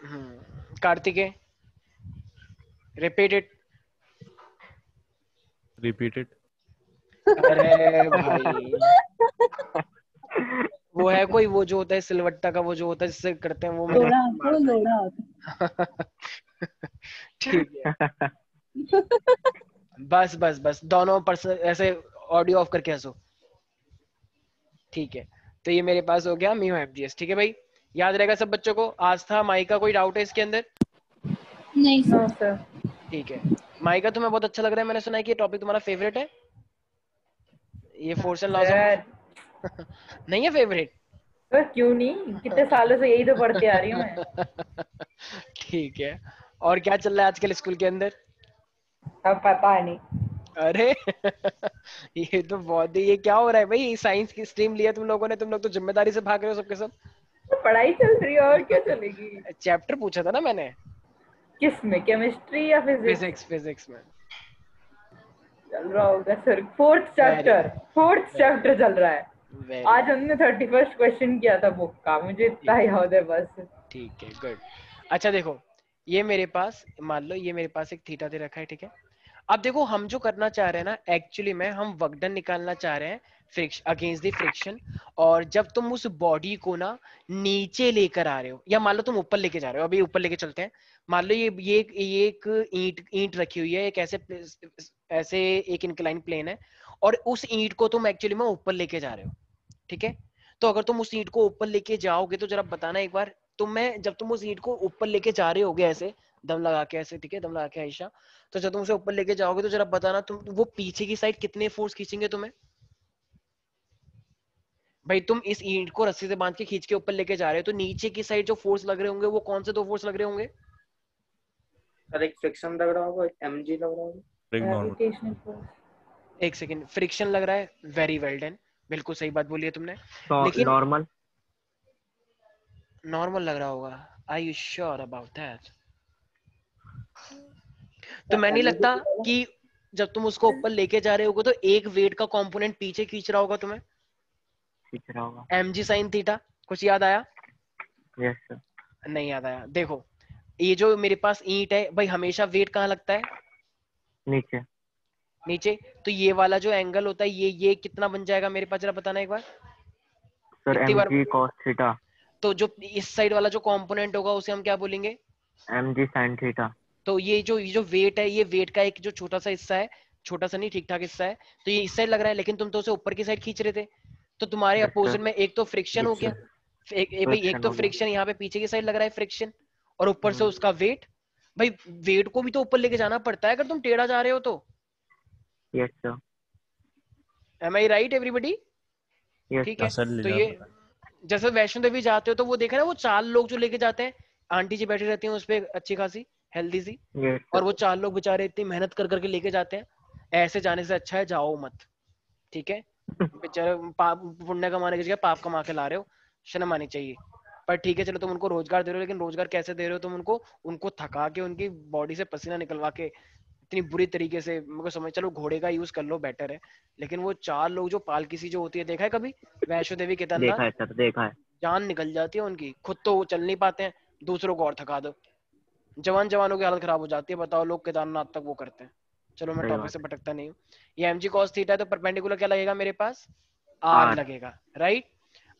हम्म कार्तिकेय repeat it. रिपीटेड अरे भाई। वो है कोई वो जो होता है सिलवट्टा का वो जो होता है जिससे करते हैं वो मुझे लोड़ा वो लोड़ा होता ठीक है। बस बस बस दोनों पर्सन ऐसे ऑडियो ऑफ़ करके हंसो। ठीक है तो ये मेरे पास हो गया म्यू एफजीएस ठीक है भाई? याद रहेगा सब बच्चों को? आज था माई का कोई डाउट है इसके अंदर? नहीं सर ठीक है। माई का तुम्हें बहुत अच्छा लग रहा है। मैंने सुना है कि ये टॉपिक तुम्हारा फेवरेट है। ये फोर्स एंड लॉज सर नहीं है फेवरेट सर क्यों नहीं? कितने सालों से यही तो पढ़ते आ रही हूँ मैं। ठीक है। और क्या चल रहा है आजकल स्कूल के अंदर? अब पता नहीं। अरे ये तो बहुत ही ये क्या हो रहा है भाई? साइंस की स्ट्रीम लिया तुम लोगों ने। तुम लोग तो ज़िम्मेदारी से भाग रहे हो सबके सब तो पढ़ाई चल रही है और क्या चलेगी? चैप्टर पूछा था ना मैंने। किसमें केमिस्ट्री या फिजिक्स फिजिक्स फिजिक्स में। चल रहा होगा sir fourth chapter fourth chapter चल रहा है। आज हमने थर्टी फ़र्स्ट क्वेश्चन किया था बुक का। मुझे इतना याद है बस। ठीक है गुड अच्छा देखो ये मेरे पास मान लो ये मेरे पास एक थीटा दे रखा है ठीक है? अब देखो हम जो करना चाह रहे हैं ना एक्चुअली में हम वकडन निकालना चाह रहे हैं फ्रिक्शन अगेंस्ट द फ्रिक्शन और जब तुम उस बॉडी को ना नीचे लेकर आ रहे हो या मान लो तुम ऊपर लेके जा रहे हो अभी ऊपर लेके चलते हैं। मान लो ये ये एक ये एक ईंट ईंट रखी हुई है, एक ऐसे ऐसे एक इंक्लाइन प्लेन है, और उस ईंट को तुम एक्चुअली में ऊपर लेके जा रहे हो, ठीक है? तो अगर तुम उस ईंट को ऊपर लेके जाओगे तो जरा बताना एक बार, तुम मैं, जब तुम उस ईंट को ऊपर लेके जा रहे होगे ऐसे, दम लगा के ऐसे, ठीक है? दम लगा के आयशा तो जब तुम उसे ऊपर लेके जाओगे तो जरा बताना, तुम, वो पीछे की साइड कितने फोर्स खींचेंगे तुम्हें? भाई, तुम इस ईंट को रस्सी से बाँध के खींच के ऊपर लेके जा रहे हो तो नीचे की साइड जो फोर्स लग रहे होंगे, वो कौन से दो फोर्स लग रहे होंगे? सर एक फ्रिक्शन लग रहा होगा एम जी लग रहा होगा। एक नॉर्मल एक सेकंड फ्रिक्शन लग रहा है वेरी वेल डन बिल्कुल सही बात बोली है तुमने। लेकिन- normal. नॉर्मल लग रहा होगा। I you sure about that तो मैं नहीं लगता कि जब तुम उसको ऊपर लेके जा रहे होगे तो एक वेट का कंपोनेंट पीछे खींच रहा होगा तुम्हें? खींच रहा होगा. एम जी साइन थीटा कुछ याद आया? Yes Yes, sir. नहीं याद आया। देखो ये जो मेरे पास ईंट है भाई हमेशा वेट कहाँ लगता है? नीचे. नीचे? तो ये वाला जो एंगल होता है ये ये कितना बन जाएगा मेरे पास जरा बताना एक बार? बार- mg cos theta. तो जो इस साइड वाला जो कंपोनेंट होगा उसे हम क्या बोलेंगे? Mg sin theta. तो ये जो ये जो वेट है ये वेट का एक जो छोटा सा हिस्सा है छोटा सा नहीं ठीक ठाक हिस्सा है तो ये इस साइड लग रहा है लेकिन तुम तो उसे ऊपर की साइड खींच रहे थे। तो तुम्हारे अपोजिट में एक तो फ्रिक्शन हो गया। एक एक तो फ्रिक्शन यहाँ पे पीछे की साइड लग रहा है फ्रिक्शन और ऊपर से हम्म। उसका वेट भाई वेट को भी तो ऊपर लेके जाना पड़ता है अगर तुम टेढ़ा जा रहे हो तो। Yes, sir. Am I right everybody ठीक है तो ये जैसे वैष्णो देवी जाते हो तो वो देखा ना वो चार लोग जो लेके जाते हैं आंटी जी बैठी रहती हैं उस पे अच्छी खासी हेल्दी सी Yes, और वो चार लोग बेचारे इतनी मेहनत कर करके लेके जाते हैं ऐसे जाने से अच्छा है जाओ मत ठीक है? बेचारे पाप पुण्य कमाने की जगह पाप कमा के ला रहे हो शर्म आनी चाहिए। पर ठीक है चलो तुम उनको रोज़गार दे रहे हो लेकिन रोज़गार कैसे दे रहे हो? तुम उनको उनको थका के उनकी बॉडी से पसीना निकलवा के इतनी बुरी तरीके से मेरे को समझ चलो घोड़े का यूज़ कर लो बेटर है। लेकिन वो चार लोग जो पालकी सी जो होती है देखा है कभी? वैष्णो देवी देखा केदारनाथ है देखा है। जान निकल जाती है उनकी खुद तो वो चल नहीं पाते हैं दूसरों को और थका दो। जवान जवानों की हालत खराब हो जाती है बताओ लोग केदारनाथ तक वो करते हैं। चलो मैं टॉपिक से भटकता नहीं हूँ। ये एम जी कॉस थीटा है तो परपेंडिकुलर क्या लगेगा मेरे पास? आर लगेगा राइट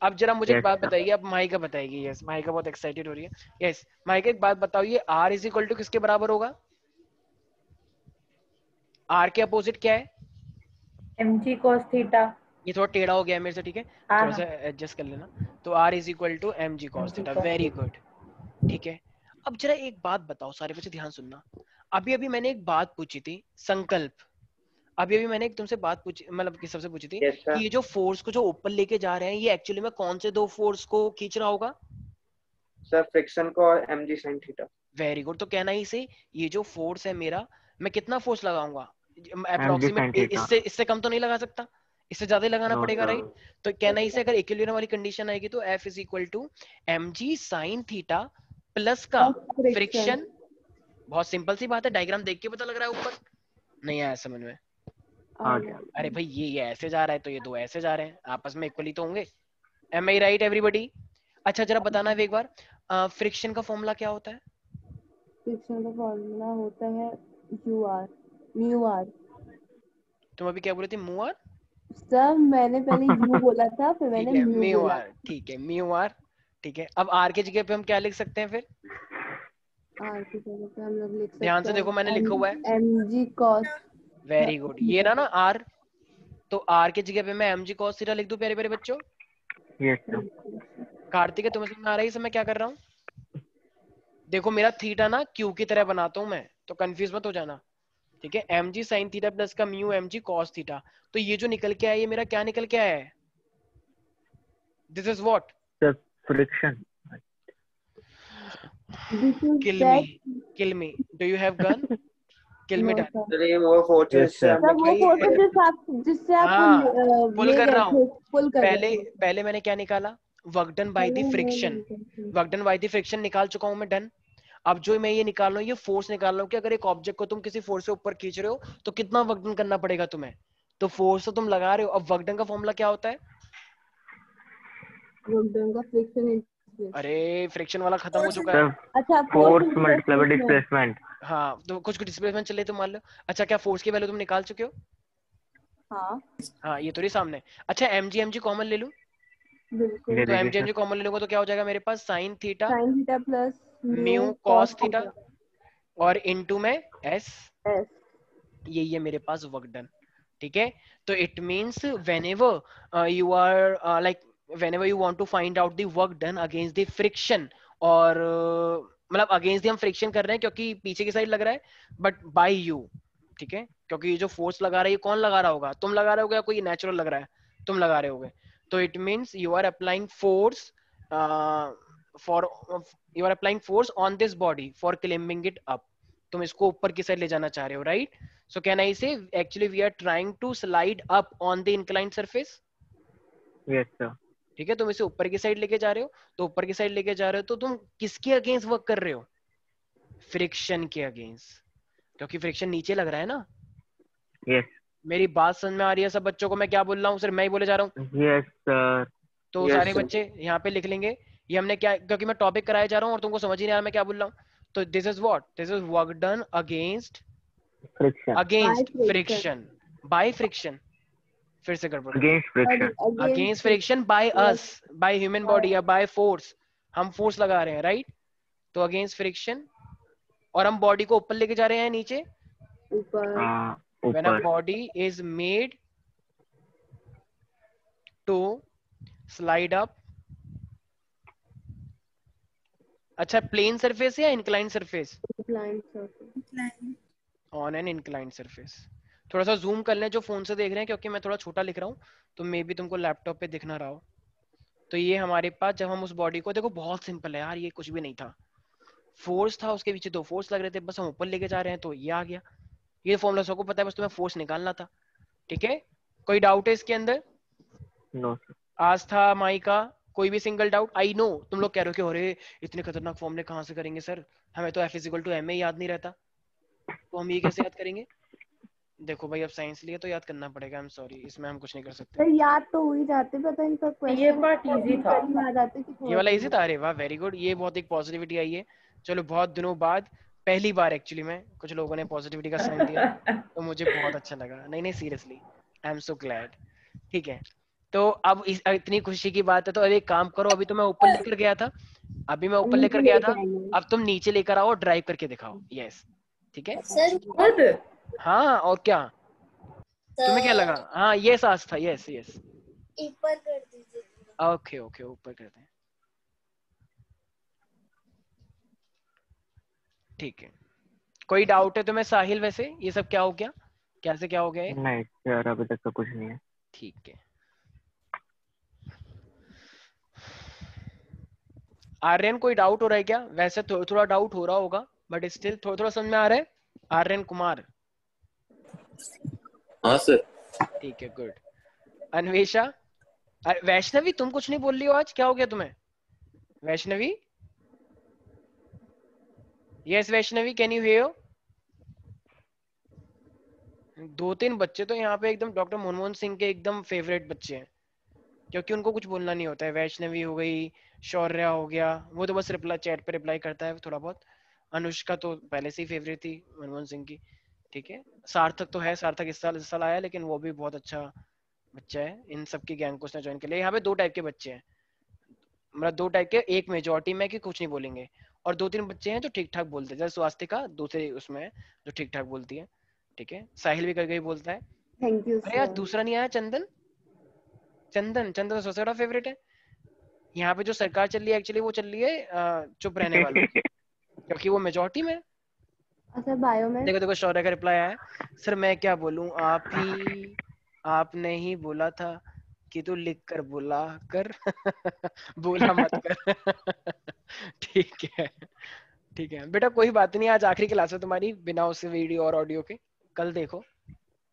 अब जरा मुझे एक बात बताइए अब माइका बताएगी यस माइका बहुत एक्साइटेड हो रही है। यस माइका एक बात बताओ ये आर इज़ इक्वल टू किसके बराबर होगा? आर के अपोजिट क्या है? एम जी कॉस थीटा ये थोड़ा टेढ़ा हो गया मेरे से ठीक है? हाँ, थोड़ा सा एडजस्ट कर लेना। तो R is equal to M G cos theta very good ठीक है? अब जरा एक बात बताओ सारे बच्चे ध्यान सुनना। अभी अभी मैंने एक बात पूछी थी संकल्प। अभी अभी मैंने एक तुमसे बात पूछी मतलब किस सबसे पूछी थी यस कि ये जो फोर्स को जो ऊपर लेके जा रहे हैं ये एक्चुअली में कौन से दो फोर्स को खींच रहा होगा? सर फ्रिक्शन को और G sine theta very good तो कहना ही से ये जो फोर्स है मेरा मैं कितना फोर्स लगाऊँगा? Sin अप्रोक्सीमेट इससे इससे कम तो नहीं लगा सकता? इससे ज़्यादा ही लगाना No, पड़ेगा. राइट तो कहना ही से अगर इक्विलिब्रियम वाली कंडीशन आएगी तो F is equal to M G theta plus का फ्रिक्शन बहुत सिंपल सी बात है डायग्राम देख के पता लग रहा है ऊपर। नहीं आया समझ में। गया। अरे भाई ये ये ऐसे जा रहा है तो ये दो ऐसे जा रहे हैं। आपस में इक्वली तो होंगे। एम आई राइट एवरीबडी अच्छा जरा बताना एक बार। फ्रिक्शन का फॉर्मूला क्या होता है? फ्रिक्शन का फॉर्मूला होता है यू आर म्यू आर तुम अभी क्या बोले थे? मू आर सर मैंने पहले यू बोला था फिर मैंने म्यू आर ठीक है म्यू आर ठीक है। अब आर के जगह पे हम क्या लिख सकते हैं फिर? आर की जगह पे हम लोग लिख सकते हैं ध्यान से देखो मैंने लिखा हुआ है। M G cos very good ये ना ना आर तो आर के जगह पे मैं एम जी कॉस थीटा लिख दूँ प्यारे प्यारे बच्चों? सर कार्तिक है तुम्हें समझ में आ रहा है मैं क्या कर रहा हूँ? देखो मेरा थीटा ना क्यू की तरह बनाता हूँ मैं तो कंफ्यूज मत हो जाना। ठीक है? M G sine theta plus का mu M G cos theta तो ये जो निकल के आया ये मेरा क्या निकल के आया है? This is what friction this is kill me kill me do you have gun kill me ये वो फोर्स जिससे आप जिससे आप हाँ, कर रहा हूँ। पुल पहले पहले मैंने क्या निकाला? Work done by the friction work done by the friction निकाल चुका हूँ मैं डन। अब जो मैं ये निकाल रहा हूँ ये फोर्स निकाल रहा हूँ कि अगर एक ऑब्जेक्ट को तुम किसी फोर्स से ऊपर खींच रहे हो तो कितना वर्क डन करना पड़ेगा तुम्हें? तो फोर्स तो तुम लगा रहे हो। अब वर्क डन का फॉर्मूला क्या होता है? का फ्रिक्शन अरे फ्रिक्शन वाला खत्म हो चुका है। अच्छा फोर्स मल्टीप्लाई बाय डिस्प्लेसमेंट हाँ तो कुछ कुछ डिस्प्लेसमेंट चले तो मान लो। अच्छा क्या फोर्स की वैल्यू तुम निकाल चुके हो? हाँ। हाँ ये तो नहीं सामने। अच्छा M G M G common ले लूँ? बिल्कुल। तो M G M G common ले लूँगा तो क्या हो जाएगा मेरे पास? Sine theta sin theta plus mu cos theta और इनटू में एस s ये ये मेरे पास वर्क डन ठीक है? तो it means whenever you are like whenever you want to find out the work done against the friction और uh, मतलब अगेंस्ट दी हम फ्रिक्शन कर रहे हैं क्योंकि पीछे की साइड लग रहा है बट बाय यू ठीक है? क्योंकि ये जो फोर्स लगा रहा है ये कौन लगा रहा होगा? तुम लगा रहे होगे या कोई नेचुरल लग रहा है? तुम लगा रहे होगे। तो it means you are applying force for you are applying force on this body for climbing it up तुम इसको ऊपर की साइड ले जाना चाह रहे हो right so can I say actually we are trying to slide up on the inclined surface yes sir ठीक है? तुम इसे ऊपर की साइड लेके जा रहे हो तो ऊपर की साइड लेके जा रहे हो तो तुम किसके अगेंस्ट वर्क कर रहे हो? फ्रिक्शन के अगेंस्ट क्योंकि फ्रिक्शन नीचे लग रहा है ना? यस मेरी बात समझ में आ रही है सब बच्चों को? मैं क्या बोल रहा हूँ? सिर्फ़ मैं ही बोले जा रहा हूँ? यस सर तो Yes, सारे sir. बच्चे यहाँ पे लिख लेंगे। ये हमने क्या क्योंकि मैं टॉपिक कराया जा रहा हूँ और तुमको समझ ही नहीं आ रहा मैं क्या बोल रहा हूँ। तो this is what this is work done against friction against friction by friction फिर से गड़बड़ against friction against friction by us by human body या बाय फोर्स हम फोर्स लगा रहे हैं राइट तो अगेंस्ट फ्रिक्शन और हम बॉडी को ऊपर लेके जा रहे हैं नीचे? ऊपर। ऊपर। body is made to slide up. अच्छा प्लेन सरफेस या incline surface inclined surface. On an incline surface थोड़ा सा जूम कर लें जो फ़ोन से देख रहे हैं क्योंकि मैं थोड़ा छोटा लिख रहा हूँ तो मे भी तुमको लैपटॉप पे दिखना रहा हो। तो ये हमारे पास जब हम उस बॉडी को देखो बहुत सिंपल है यार ये कुछ भी नहीं था। फोर्स था उसके पीछे दो फोर्स लग रहे थे बस हम ऊपर लेके जा रहे हैं तो ये आ गया। ये फॉर्मूला सबको पता है बस तुम्हें फोर्स निकालना था। ठीक है? कोई डाउट है इसके अंदर? नो सर आस्था माई का कोई भी सिंगल डाउट आई नो तुम लोग कह रहे हो कि अरे इतने खतरनाक फॉर्मूले कहाँ से करेंगे सर हमें तो F is equal to M A याद नहीं रहता। तो हम ये कैसे याद करेंगे? देखो भाई अब साइंस लिए तो याद करना पड़ेगा आई एम सॉरी इसमें हम कुछ नहीं कर सकते। याद तो हो ही जाते पता नहीं पर क्वेश्चन ये part easy था। याद आते कि ये वाला इजी था? अरे वाह वेरी गुड ये बहुत एक पॉजिटिविटी आई है। चलो बहुत दिनों बाद पहली बार एक्चुअली में कुछ लोगों ने पॉजिटिविटी का साइन दिया तो मुझे बहुत अच्छा लगा। नहीं नहीं seriously I am so glad ठीक है। तो अब इस इतनी खुशी की बात है तो अब एक काम करो अभी तो मैं ऊपर लेकर गया था अभी मैं ऊपर लेकर गया था अब तुम नीचे लेकर आओ ड्राइव करके दिखाओ यस ठीक है? सर खुद? हाँ और क्या? तुम्हें क्या लगा? हाँ ये सास था यस यस ऊपर कर दीजिए। ओके ओके ऊपर करते हैं ठीक है। कोई डाउट है तुम्हें साहिल वैसे? ये सब क्या हो गया? कैसे क्या हो गया नहीं सर अभी तक तो कुछ नहीं है। ठीक है। आर्यन कोई डाउट हो रहा है क्या? वैसे थो, थोड़ा डाउट हो रहा होगा बट स्टिल थोड़ा थोड़ा समझ में आ रहा है? आर्यन कुमार। हाँ सर ठीक है गुड अन्वेषा वैष्णवी, तुम कुछ नहीं बोल रही हो आज? क्या हो गया तुम्हें? Vaishnavi? Yes Vaishnavi can you hear दो तीन बच्चे तो यहाँ पे एकदम डॉक्टर मनमोहन सिंह के एकदम फेवरेट बच्चे हैं। क्योंकि उनको कुछ बोलना नहीं होता है। वैष्णवी हो गई, शौर्या हो गया, वो तो बस रिप्लाई चैट पे रिप्लाई करता है थोड़ा बहुत। अनुष्का तो पहले से ही फेवरेट थी मनमोहन सिंह की। ठीक है? सार्थक तो है सार्थक इस साल इस साल आया लेकिन वो भी बहुत अच्छा बच्चा है। इन सबकी गैंग को उसने ज्वाइन कर लिया यहाँ पे दो टाइप के बच्चे हैं। मतलब दो टाइप के एक मेजोरिटी में कि कुछ नहीं बोलेंगे। और दो तीन बच्चे हैं जो ठीक ठाक बोलते हैं। जैसे स्वास्तिका दूसरे उसमें जो ठीक ठाक बोलती है। ठीक है? साहिल भी कभी बोलता है। थैंक यू अरे यार दूसरा नहीं आया चंदन? चंदन चंदन तो सबसे बड़ा फेवरेट है। यहाँ पे जो सरकार चल रही है एक्चुअली वो चल रही है चुप रहने वालों। क्योंकि वो मेजोरिटी में अच्छा बायो में देखो देखो शौर्य का रिप्लाई आया। सर मैं क्या बोलूँ? आप ही आपने ही बोला था कि तू लिख कर बोला कर। बोला मत कर। ठीक है। ठीक है। बेटा कोई बात नहीं आज आखिरी क्लास है तुम्हारी बिना उस वीडियो और ऑडियो के। कल देखो।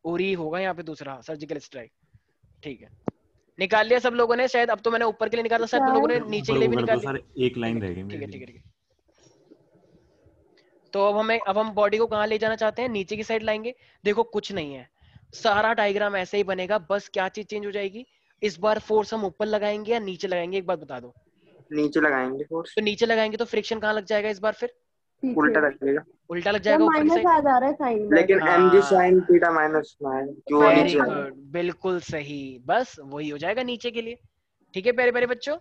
ओरी होगा यहाँ पे दूसरा सर्जिकल स्ट्राइक ठीक है। निकाल लिया सब लोगों ने शायद अब तो मैंने ऊपर के लिए निकाला शायद तुम लोगों ने नीचे के लिए भी निकाल तो लिया। एक लाइन रह गई ठीक है ठीक है। तो अब हमें अब हम बॉडी को कहाँ ले जाना चाहते हैं? नीचे की साइड लाएँगे। देखो कुछ नहीं है। सारा डायग्राम ऐसे ही बनेगा बस क्या चीज़ चेंज हो जाएगी? इस बार फोर्स हम ऊपर लगाएँगे या नीचे लगाएँगे? एक बार बता दो। नीचे लगाएँगे फोर्स तो नीचे लगाएँगे तो फ्रिक्शन कहाँ लग जाएगा इस बार फिर? उल्टा उल्टा लग जाएगा ऊपर साइड आ जा रहा है साइन। लेकिन। M G sine theta minus है। बिल्कुल सही। बस वही हो जाएगा नीचे के लिए। ठीक है प्यारे प्यारे बच्चों?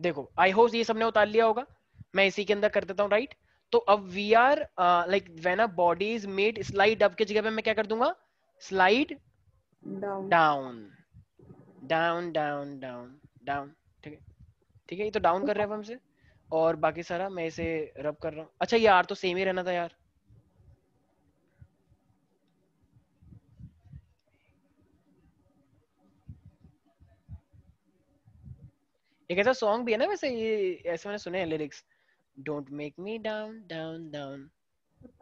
देखो आई होप ये सबने उतार लिया होगा। मैं इसी के अंदर कर देता हूँ राइट तो अब we are like when a body is made slide up की जगह पे मैं क्या कर दूँगा? Slide down down down down down down ठीक है? ठीक है? ये तो डाउन कर रहे हैं हमसे। और बाकी सारा मैं इसे रब कर रहा हूँ। अच्छा ये आर तो सेम ही रहना था यार। एक ऐसा सॉन्ग भी है ना वैसे ये ऐसे मैंने सुने हैं lyrics don't make me down down down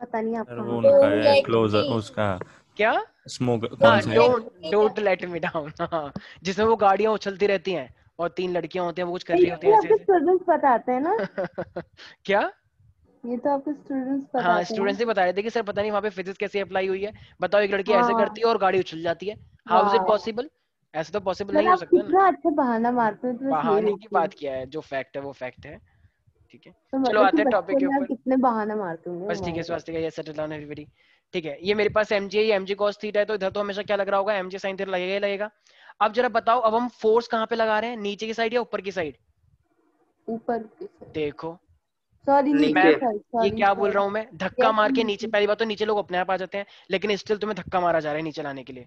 पता नहीं आपको वो उनका है क्लोजर उसका। क्या? स्मोक हाँ कौन सा? Don't don't let me down हाँ जिसमें वो गाड़ियाँ उछलती रहती हैं और तीन लड़कियाँ होती हैं वो कुछ कर रही होती हैं ऐसे स्टूडेंट्स बताते हैं ना। क्या? ये तो आपके स्टूडेंट्स बताते हाँ। हैं स्टूडेंट्स ही बता रहे थे कि सर पता नहीं वहाँ पे फिजिक्स कैसे अप्लाई हुई है। बताओ एक लड़की ऐसे हाँ। करती है और गाड़ी उछल जाती है। हाउ इज़ इट पॉसिबल ऐसे तो पॉसिबल नहीं हो सकता ना। अच्छा बहाना मारते हो तो बहाने की बात किया है जो फैक्ट है वो फैक्ट है। ठीक है? तो चलो मतलब आते हैं टॉपिक के में ऊपर। कितने बहाना मारते होंगे। बस ठीक है स्वास्थ्य का ये सेटल डाउन एवरीबॉडी ठीक है ये मेरे पास एमजी है ये एमजी cos थीटा है तो इधर तो हमेशा क्या लग रहा होगा? एमजी sin थीटा लगेगा ही लगेगा। अब जरा बताओ अब हम फोर्स कहाँ पे लगा रहे हैं? नीचे की साइड या ऊपर की साइड ऊपर की देखो। सॉरी side, ये क्या बोल रहा हूँ मैं? धक्का मार के। नीचे। पहली बात तो नीचे लोग अपने आप आ जाते हैं लेकिन स्टिल तुम्हें धक्का मारा जा रहा है नीचे लाने के लिए।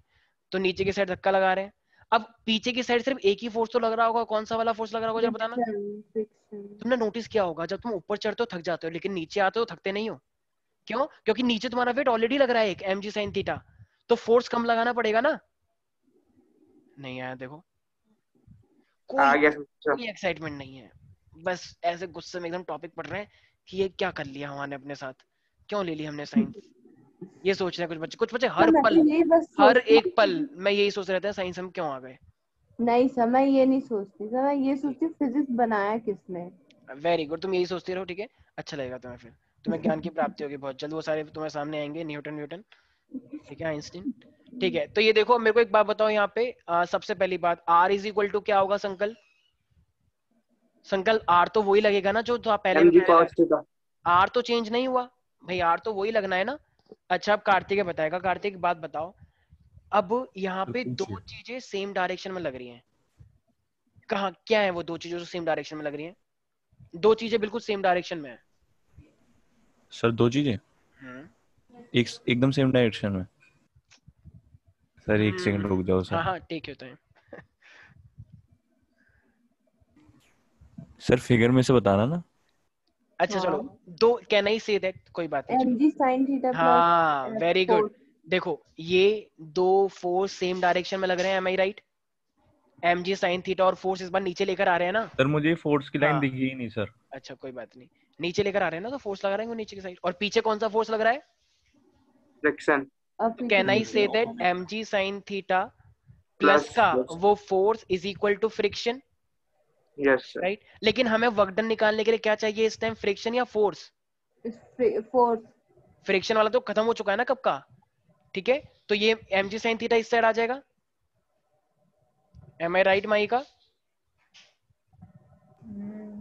तो नीचे की साइड धक्का लगा रहे हैं। अब पीछे की साइड सिर्फ़ एक ही फोर्स तो लग रहा होगा कौन सा वाला फोर्स लग रहा होगा जरा बताना. तुमने नोटिस किया होगा जब तुम ऊपर चढ़ते हो थक जाते हो लेकिन नीचे आते हो थकते नहीं हो। क्यों? क्योंकि नीचे तुम्हारा वेट ऑलरेडी लग रहा है एक एम जी साइन थीटा तो फोर्स कम लगाना पड़ेगा ना? नहीं आया देखो। कोई कोई एक्साइटमेंट नहीं है। बस ऐसे गुस्से में एकदम टॉपिक पढ़ रहे हैं कि ये क्या कर लिया हमारे अपने साथ? क्यों ले ली हमने साइंस ये सोच रहे हैं कुछ बच्चे कुछ बच्चे हर तो पल हर एक पल मैं यही सोच रहे थे साइंस हम क्यों आ गए? नहीं सर मैं ये नहीं सोचती। सर मैं ये सोचती फिजिक्स बनाया किसने? वेरी गुड तुम यही सोचते रहो ठीक है? अच्छा लगेगा तुम्हें फिर। तुम्हें ज्ञान की प्राप्ति होगी बहुत जल्द वो सारे तुम्हारे सामने आएँगे न्यूटन न्यूटन ठीक है आइंस्टीन ठीक है। तो ये देखो मेरे को एक बात बताओ यहाँ पे आ, सबसे पहली बात आर इज़ इक्वल टू क्या होगा संकल? संकल आर तो वही लगेगा ना जो तो आप पहले आर तो चेंज नहीं हुआ। भाई आर तो वही लगना है ना। अच्छा अब कार्तिक बताएगा। कार्तिक बात बताओ। अब यहाँ पे दो चीज़ें सेम डायरेक्शन में लग रही हैं। कहाँ क्या है वो दो चीज़ें जो सेम डायरेक्शन में लग रही हैं? दो चीज़ें बिल्कुल सेम डायरेक्शन में है। सर दो चीज़ें? हम्म, एक एकदम सेम डायरेक्शन में। सर एक सेकंड हम्म, रुक जाओ हाँ सर। हाँ ठीक है तो है। सर फिगर में से बताना ना। अच्छा चलो। हाँ। दो कैन आई से दैट कोई बात नहीं एम जी साइन थीटा हाँ वेरी गुड देखो ये दो फोर्स सेम डायरेक्शन में लग रहे हैं am I right M G sine theta और फोर्स इस बार नीचे लेकर आ रहे हैं ना? सर मुझे फोर्स की लाइन हाँ। दिखी ही नहीं सर। अच्छा कोई बात नहीं। नीचे लेकर आ रहे हैं ना तो फोर्स लगा रहे हैं वो नीचे की साइड और पीछे कौन सा फोर्स लग रहा है? Friction can I say that M G sine theta plus का वो force is equal to friction yes sir right लेकिन हमें वर्कडन निकालने के लिए क्या चाहिए इस टाइम फ्रिक्शन या फोर्स फोर्स फ्रिक्शन वाला तो खत्म हो चुका है ना कब का? ठीक है? तो ये एम जी साइन थीटा इस साइड आ जाएगा। एम आई राइट माई का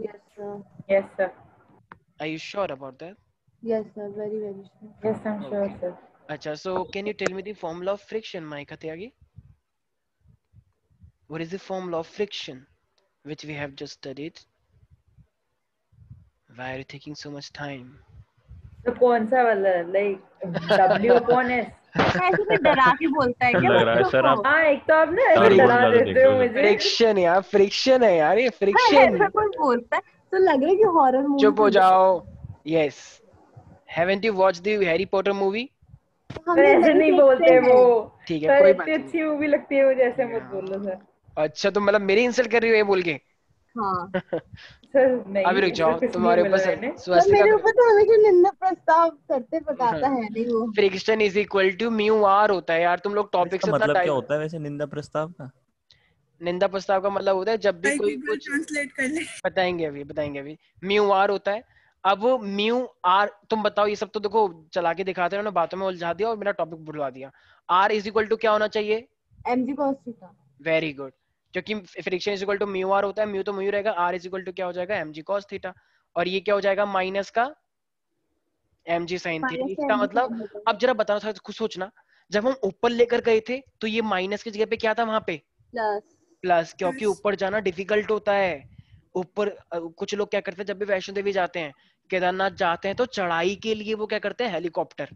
yes sir yes sir Are you sure about that? Yes sir very very sure yes I am sure sir Acha, so can you tell me the formula of friction, Maika Tyagi? What is the formula of friction? Which we have just studied? Why are you taking so much time? तो कौन सा वाला like W upon S ऐसे में डरा के बोलता है क्या लग रहा है सर आप हाँ एक तो आप ना ऐसे डरा देते हो मुझे Friction यार, friction है यार ये हाँ, ऐसा कोई बोलता है तो लग रहा है कि हॉरर मूवी चुप हो जाओ. Yes. Haven't you watched the Harry Potter movie? ऐसे नहीं बोलते वो ठीक है, कोई बात नहीं. अच्छी मूवी लगती है मुझे ऐसे मत बोलो सर अच्छा तो मतलब मेरी इंसल्ट कर रही हो ये बोल के? हाँ। सर नहीं अभी रुक जाओ तुम्हारे ऊपर स्वस्तिका मेरे ऊपर तो हमेशा निंदा प्रस्ताव करते पकाता हाँ। है नहीं वो? Friction is equal to mu R होता है यार तुम लोग टॉपिक से मतलब क्या होता है वैसे निंदा प्रस्ताव का? निंदा प्रस्ताव का मतलब होता है जब भी कोई कुछ ट्रांसलेट कर ले। बताएँगे अभी बताएँगे अभी। म्यू आर होता है। अब म्यू आर तुम बताओ ये सब तो देखो चला के दिखाते हैं ना बातों में उलझा दिया और मेरा टॉपिक भुलवा दिया। आर इज़ इक्वल टू क्या होना चाहिए? M G cos theta very good क्योंकि friction is equal to mu R होता है म्यू तो म्यू रहेगा आर इज़ इक्वल टू क्या हो जाएगा? एम जी कॉस थीटा और ये क्या हो जाएगा? माइनस का एम जी साइन थीटा इसका मतलब अब जरा बताओ थोड़ा खुद सोचना। जब हम ऊपर लेकर गए थे तो ये माइनस की जगह पे क्या था? वहाँ पे। प्लस प्लस क्योंकि ऊपर जाना डिफ़िकल्ट होता है। ऊपर कुछ लोग क्या करते हैं जब भी वैष्णो देवी जाते हैं केदारनाथ जाते हैं तो चढ़ाई के लिए वो क्या करते हैं? हेलीकॉप्टर।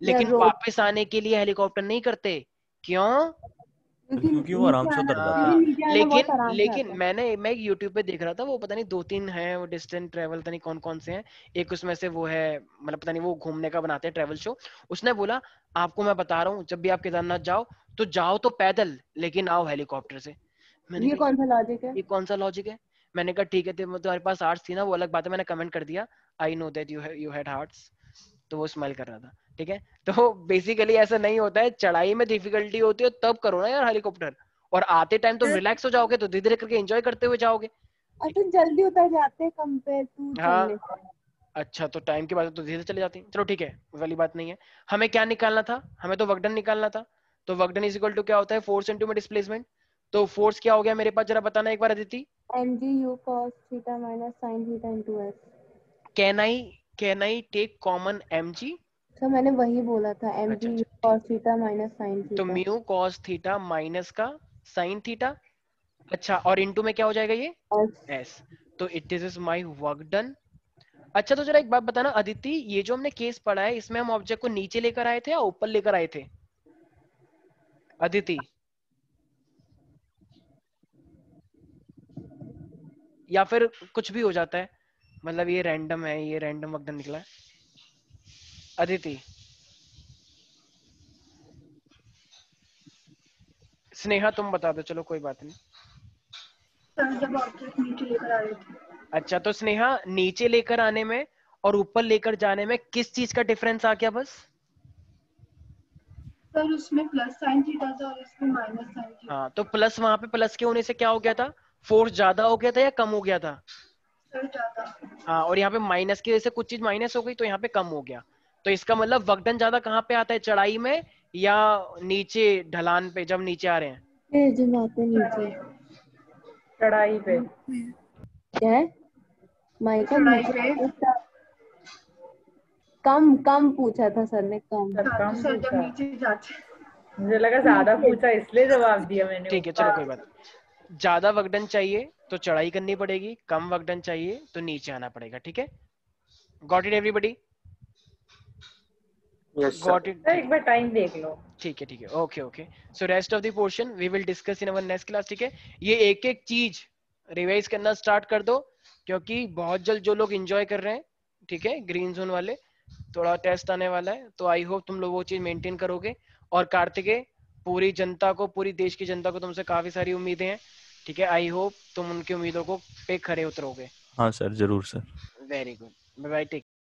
लेकिन. वापस आने के लिए हेलीकॉप्टर नहीं करते। क्यों? क्योंकि वो आराम से उतर जाता लेकिन लेकिन लेकिन मैंने मैं एक यूट्यूब पे देख रहा था वो पता नहीं दो तीन हैं वो डिस्टेंट ट्रेवल पता नहीं कौन कौन से हैं। एक उसमें से वो है मतलब पता नहीं वो घूमने का बनाते हैं ट्रेवल शो उसने बोला आपको मैं बता रहा हूँ जब भी आप केदारनाथ जाओ तो जाओ तो पैदल लेकिन आओ हेलीकॉप्टर से। मैंने ये कौन सा लॉजिक है? ये कौन सा लॉजिक है? मैंने कहा ठीक है तो तुम्हारे पास आर्ट्स थी ना वो अलग बात है मैंने कमेंट कर दिया I know that you you had hearts तो वो स्माइल कर रहा था। ठीक है? तो बेसिकली ऐसा नहीं होता है चढ़ाई में डिफिकल्टी होती है तब करो ना यार हेलीकॉप्टर और आते टाइम तो रिलैक्स हो जाओगे तो धीरे धीरे करके एंजॉय करते हुए जाओगे। अच्छा जल्दी उतर जाते हैं कंपेयर टू हाँ। अच्छा तो टाइम के बाद तो धीरे चले जाती हैं। चलो ठीक है वाली बात नहीं है। हमें क्या निकालना था? हमें तो वर्कडन निकालना था। तो वर्कडन इज़ इक्वल टू क्या होता है? फोर्स इंटू में डिस्प्लेसमेंट तो फोर्स क्या हो गया मेरे पास? जरा बताना एक बार Aditi. M G mu cos theta minus sine theta into S can I can I take G तो मैंने वही बोला था एम अच्छा, G cos theta minus sine तो म्यू कॉस थीटा माइनस का साइन थीटा अच्छा और इनटू में क्या हो जाएगा ये? एस तो it is is my work done अच्छा तो जरा एक बात बताना अदिति ये जो हमने केस पढ़ा है इसमें हम ऑब्जेक्ट को नीचे लेकर आए थे या ऊपर लेकर आए थे? अदिति या फिर कुछ भी हो जाता है मतलब ये रैंडम है ये रैंडम वक्त निकला है। अदिति स्नेहा तुम बता दो चलो कोई बात नहीं। जब ऑब्जेक्ट नीचे लेकर आ रहे थे अच्छा तो स्नेहा नीचे लेकर आने में और ऊपर लेकर जाने में किस चीज़ का डिफरेंस आ गया बस? सर उसमें प्लस साइन थीटा था और इसमें माइनस साइन थीटा हाँ तो प्लस वहाँ पे प्लस के होने से क्या हो गया था? फोर्स ज़्यादा हो गया था या कम हो गया था? सर ज़्यादा। हाँ और यहाँ पे माइनस की वजह से कुछ चीज़ माइनस हो गई तो यहाँ पे कम हो गया। तो इसका मतलब वकडन ज़्यादा कहाँ पे आता है? चढ़ाई में या नीचे ढलान पे जब नीचे आ रहे हैं? जब आते नीचे। चढ़ाई पे। क्या है? माइक कम कम पूछा था सर ने कम। कम सर जब नीचे जाते मुझे लगा ज़्यादा पूछा इसलिए जवाब दिया मैंने। ठीक है चलो कोई बात नहीं। ज़्यादा वकडन चाहिए तो चढ़ाई करनी पड़ेगी कम वकडन चाहिए तो नीचे आना पड़ेगा ठीक है? Got it everybody yes got it sir एक बार टाइम देख लो। ठीक है ठीक है। Okay okay so rest of the portion we will discuss in our next class ठीक है? ये एक एक चीज़ रिवाइज करना स्टार्ट कर दो क्योंकि बहुत जल्द जो लोग एंजॉय कर रहे हैं ठीक है? ग्रीन जोन वाले थोड़ा टेस्ट आने वाला है तो आई होप तुम लोग वो चीज़ मेंटेन करोगे। और कार्तिकेय पूरी जनता को पूरी देश की जनता को तुमसे काफ़ी सारी उम्मीदें हैं ठीक है? आई होप तुम उनकी उम्मीदों को पे खरे उतरोगे। हाँ सर ज़रूर sir very good bye bye take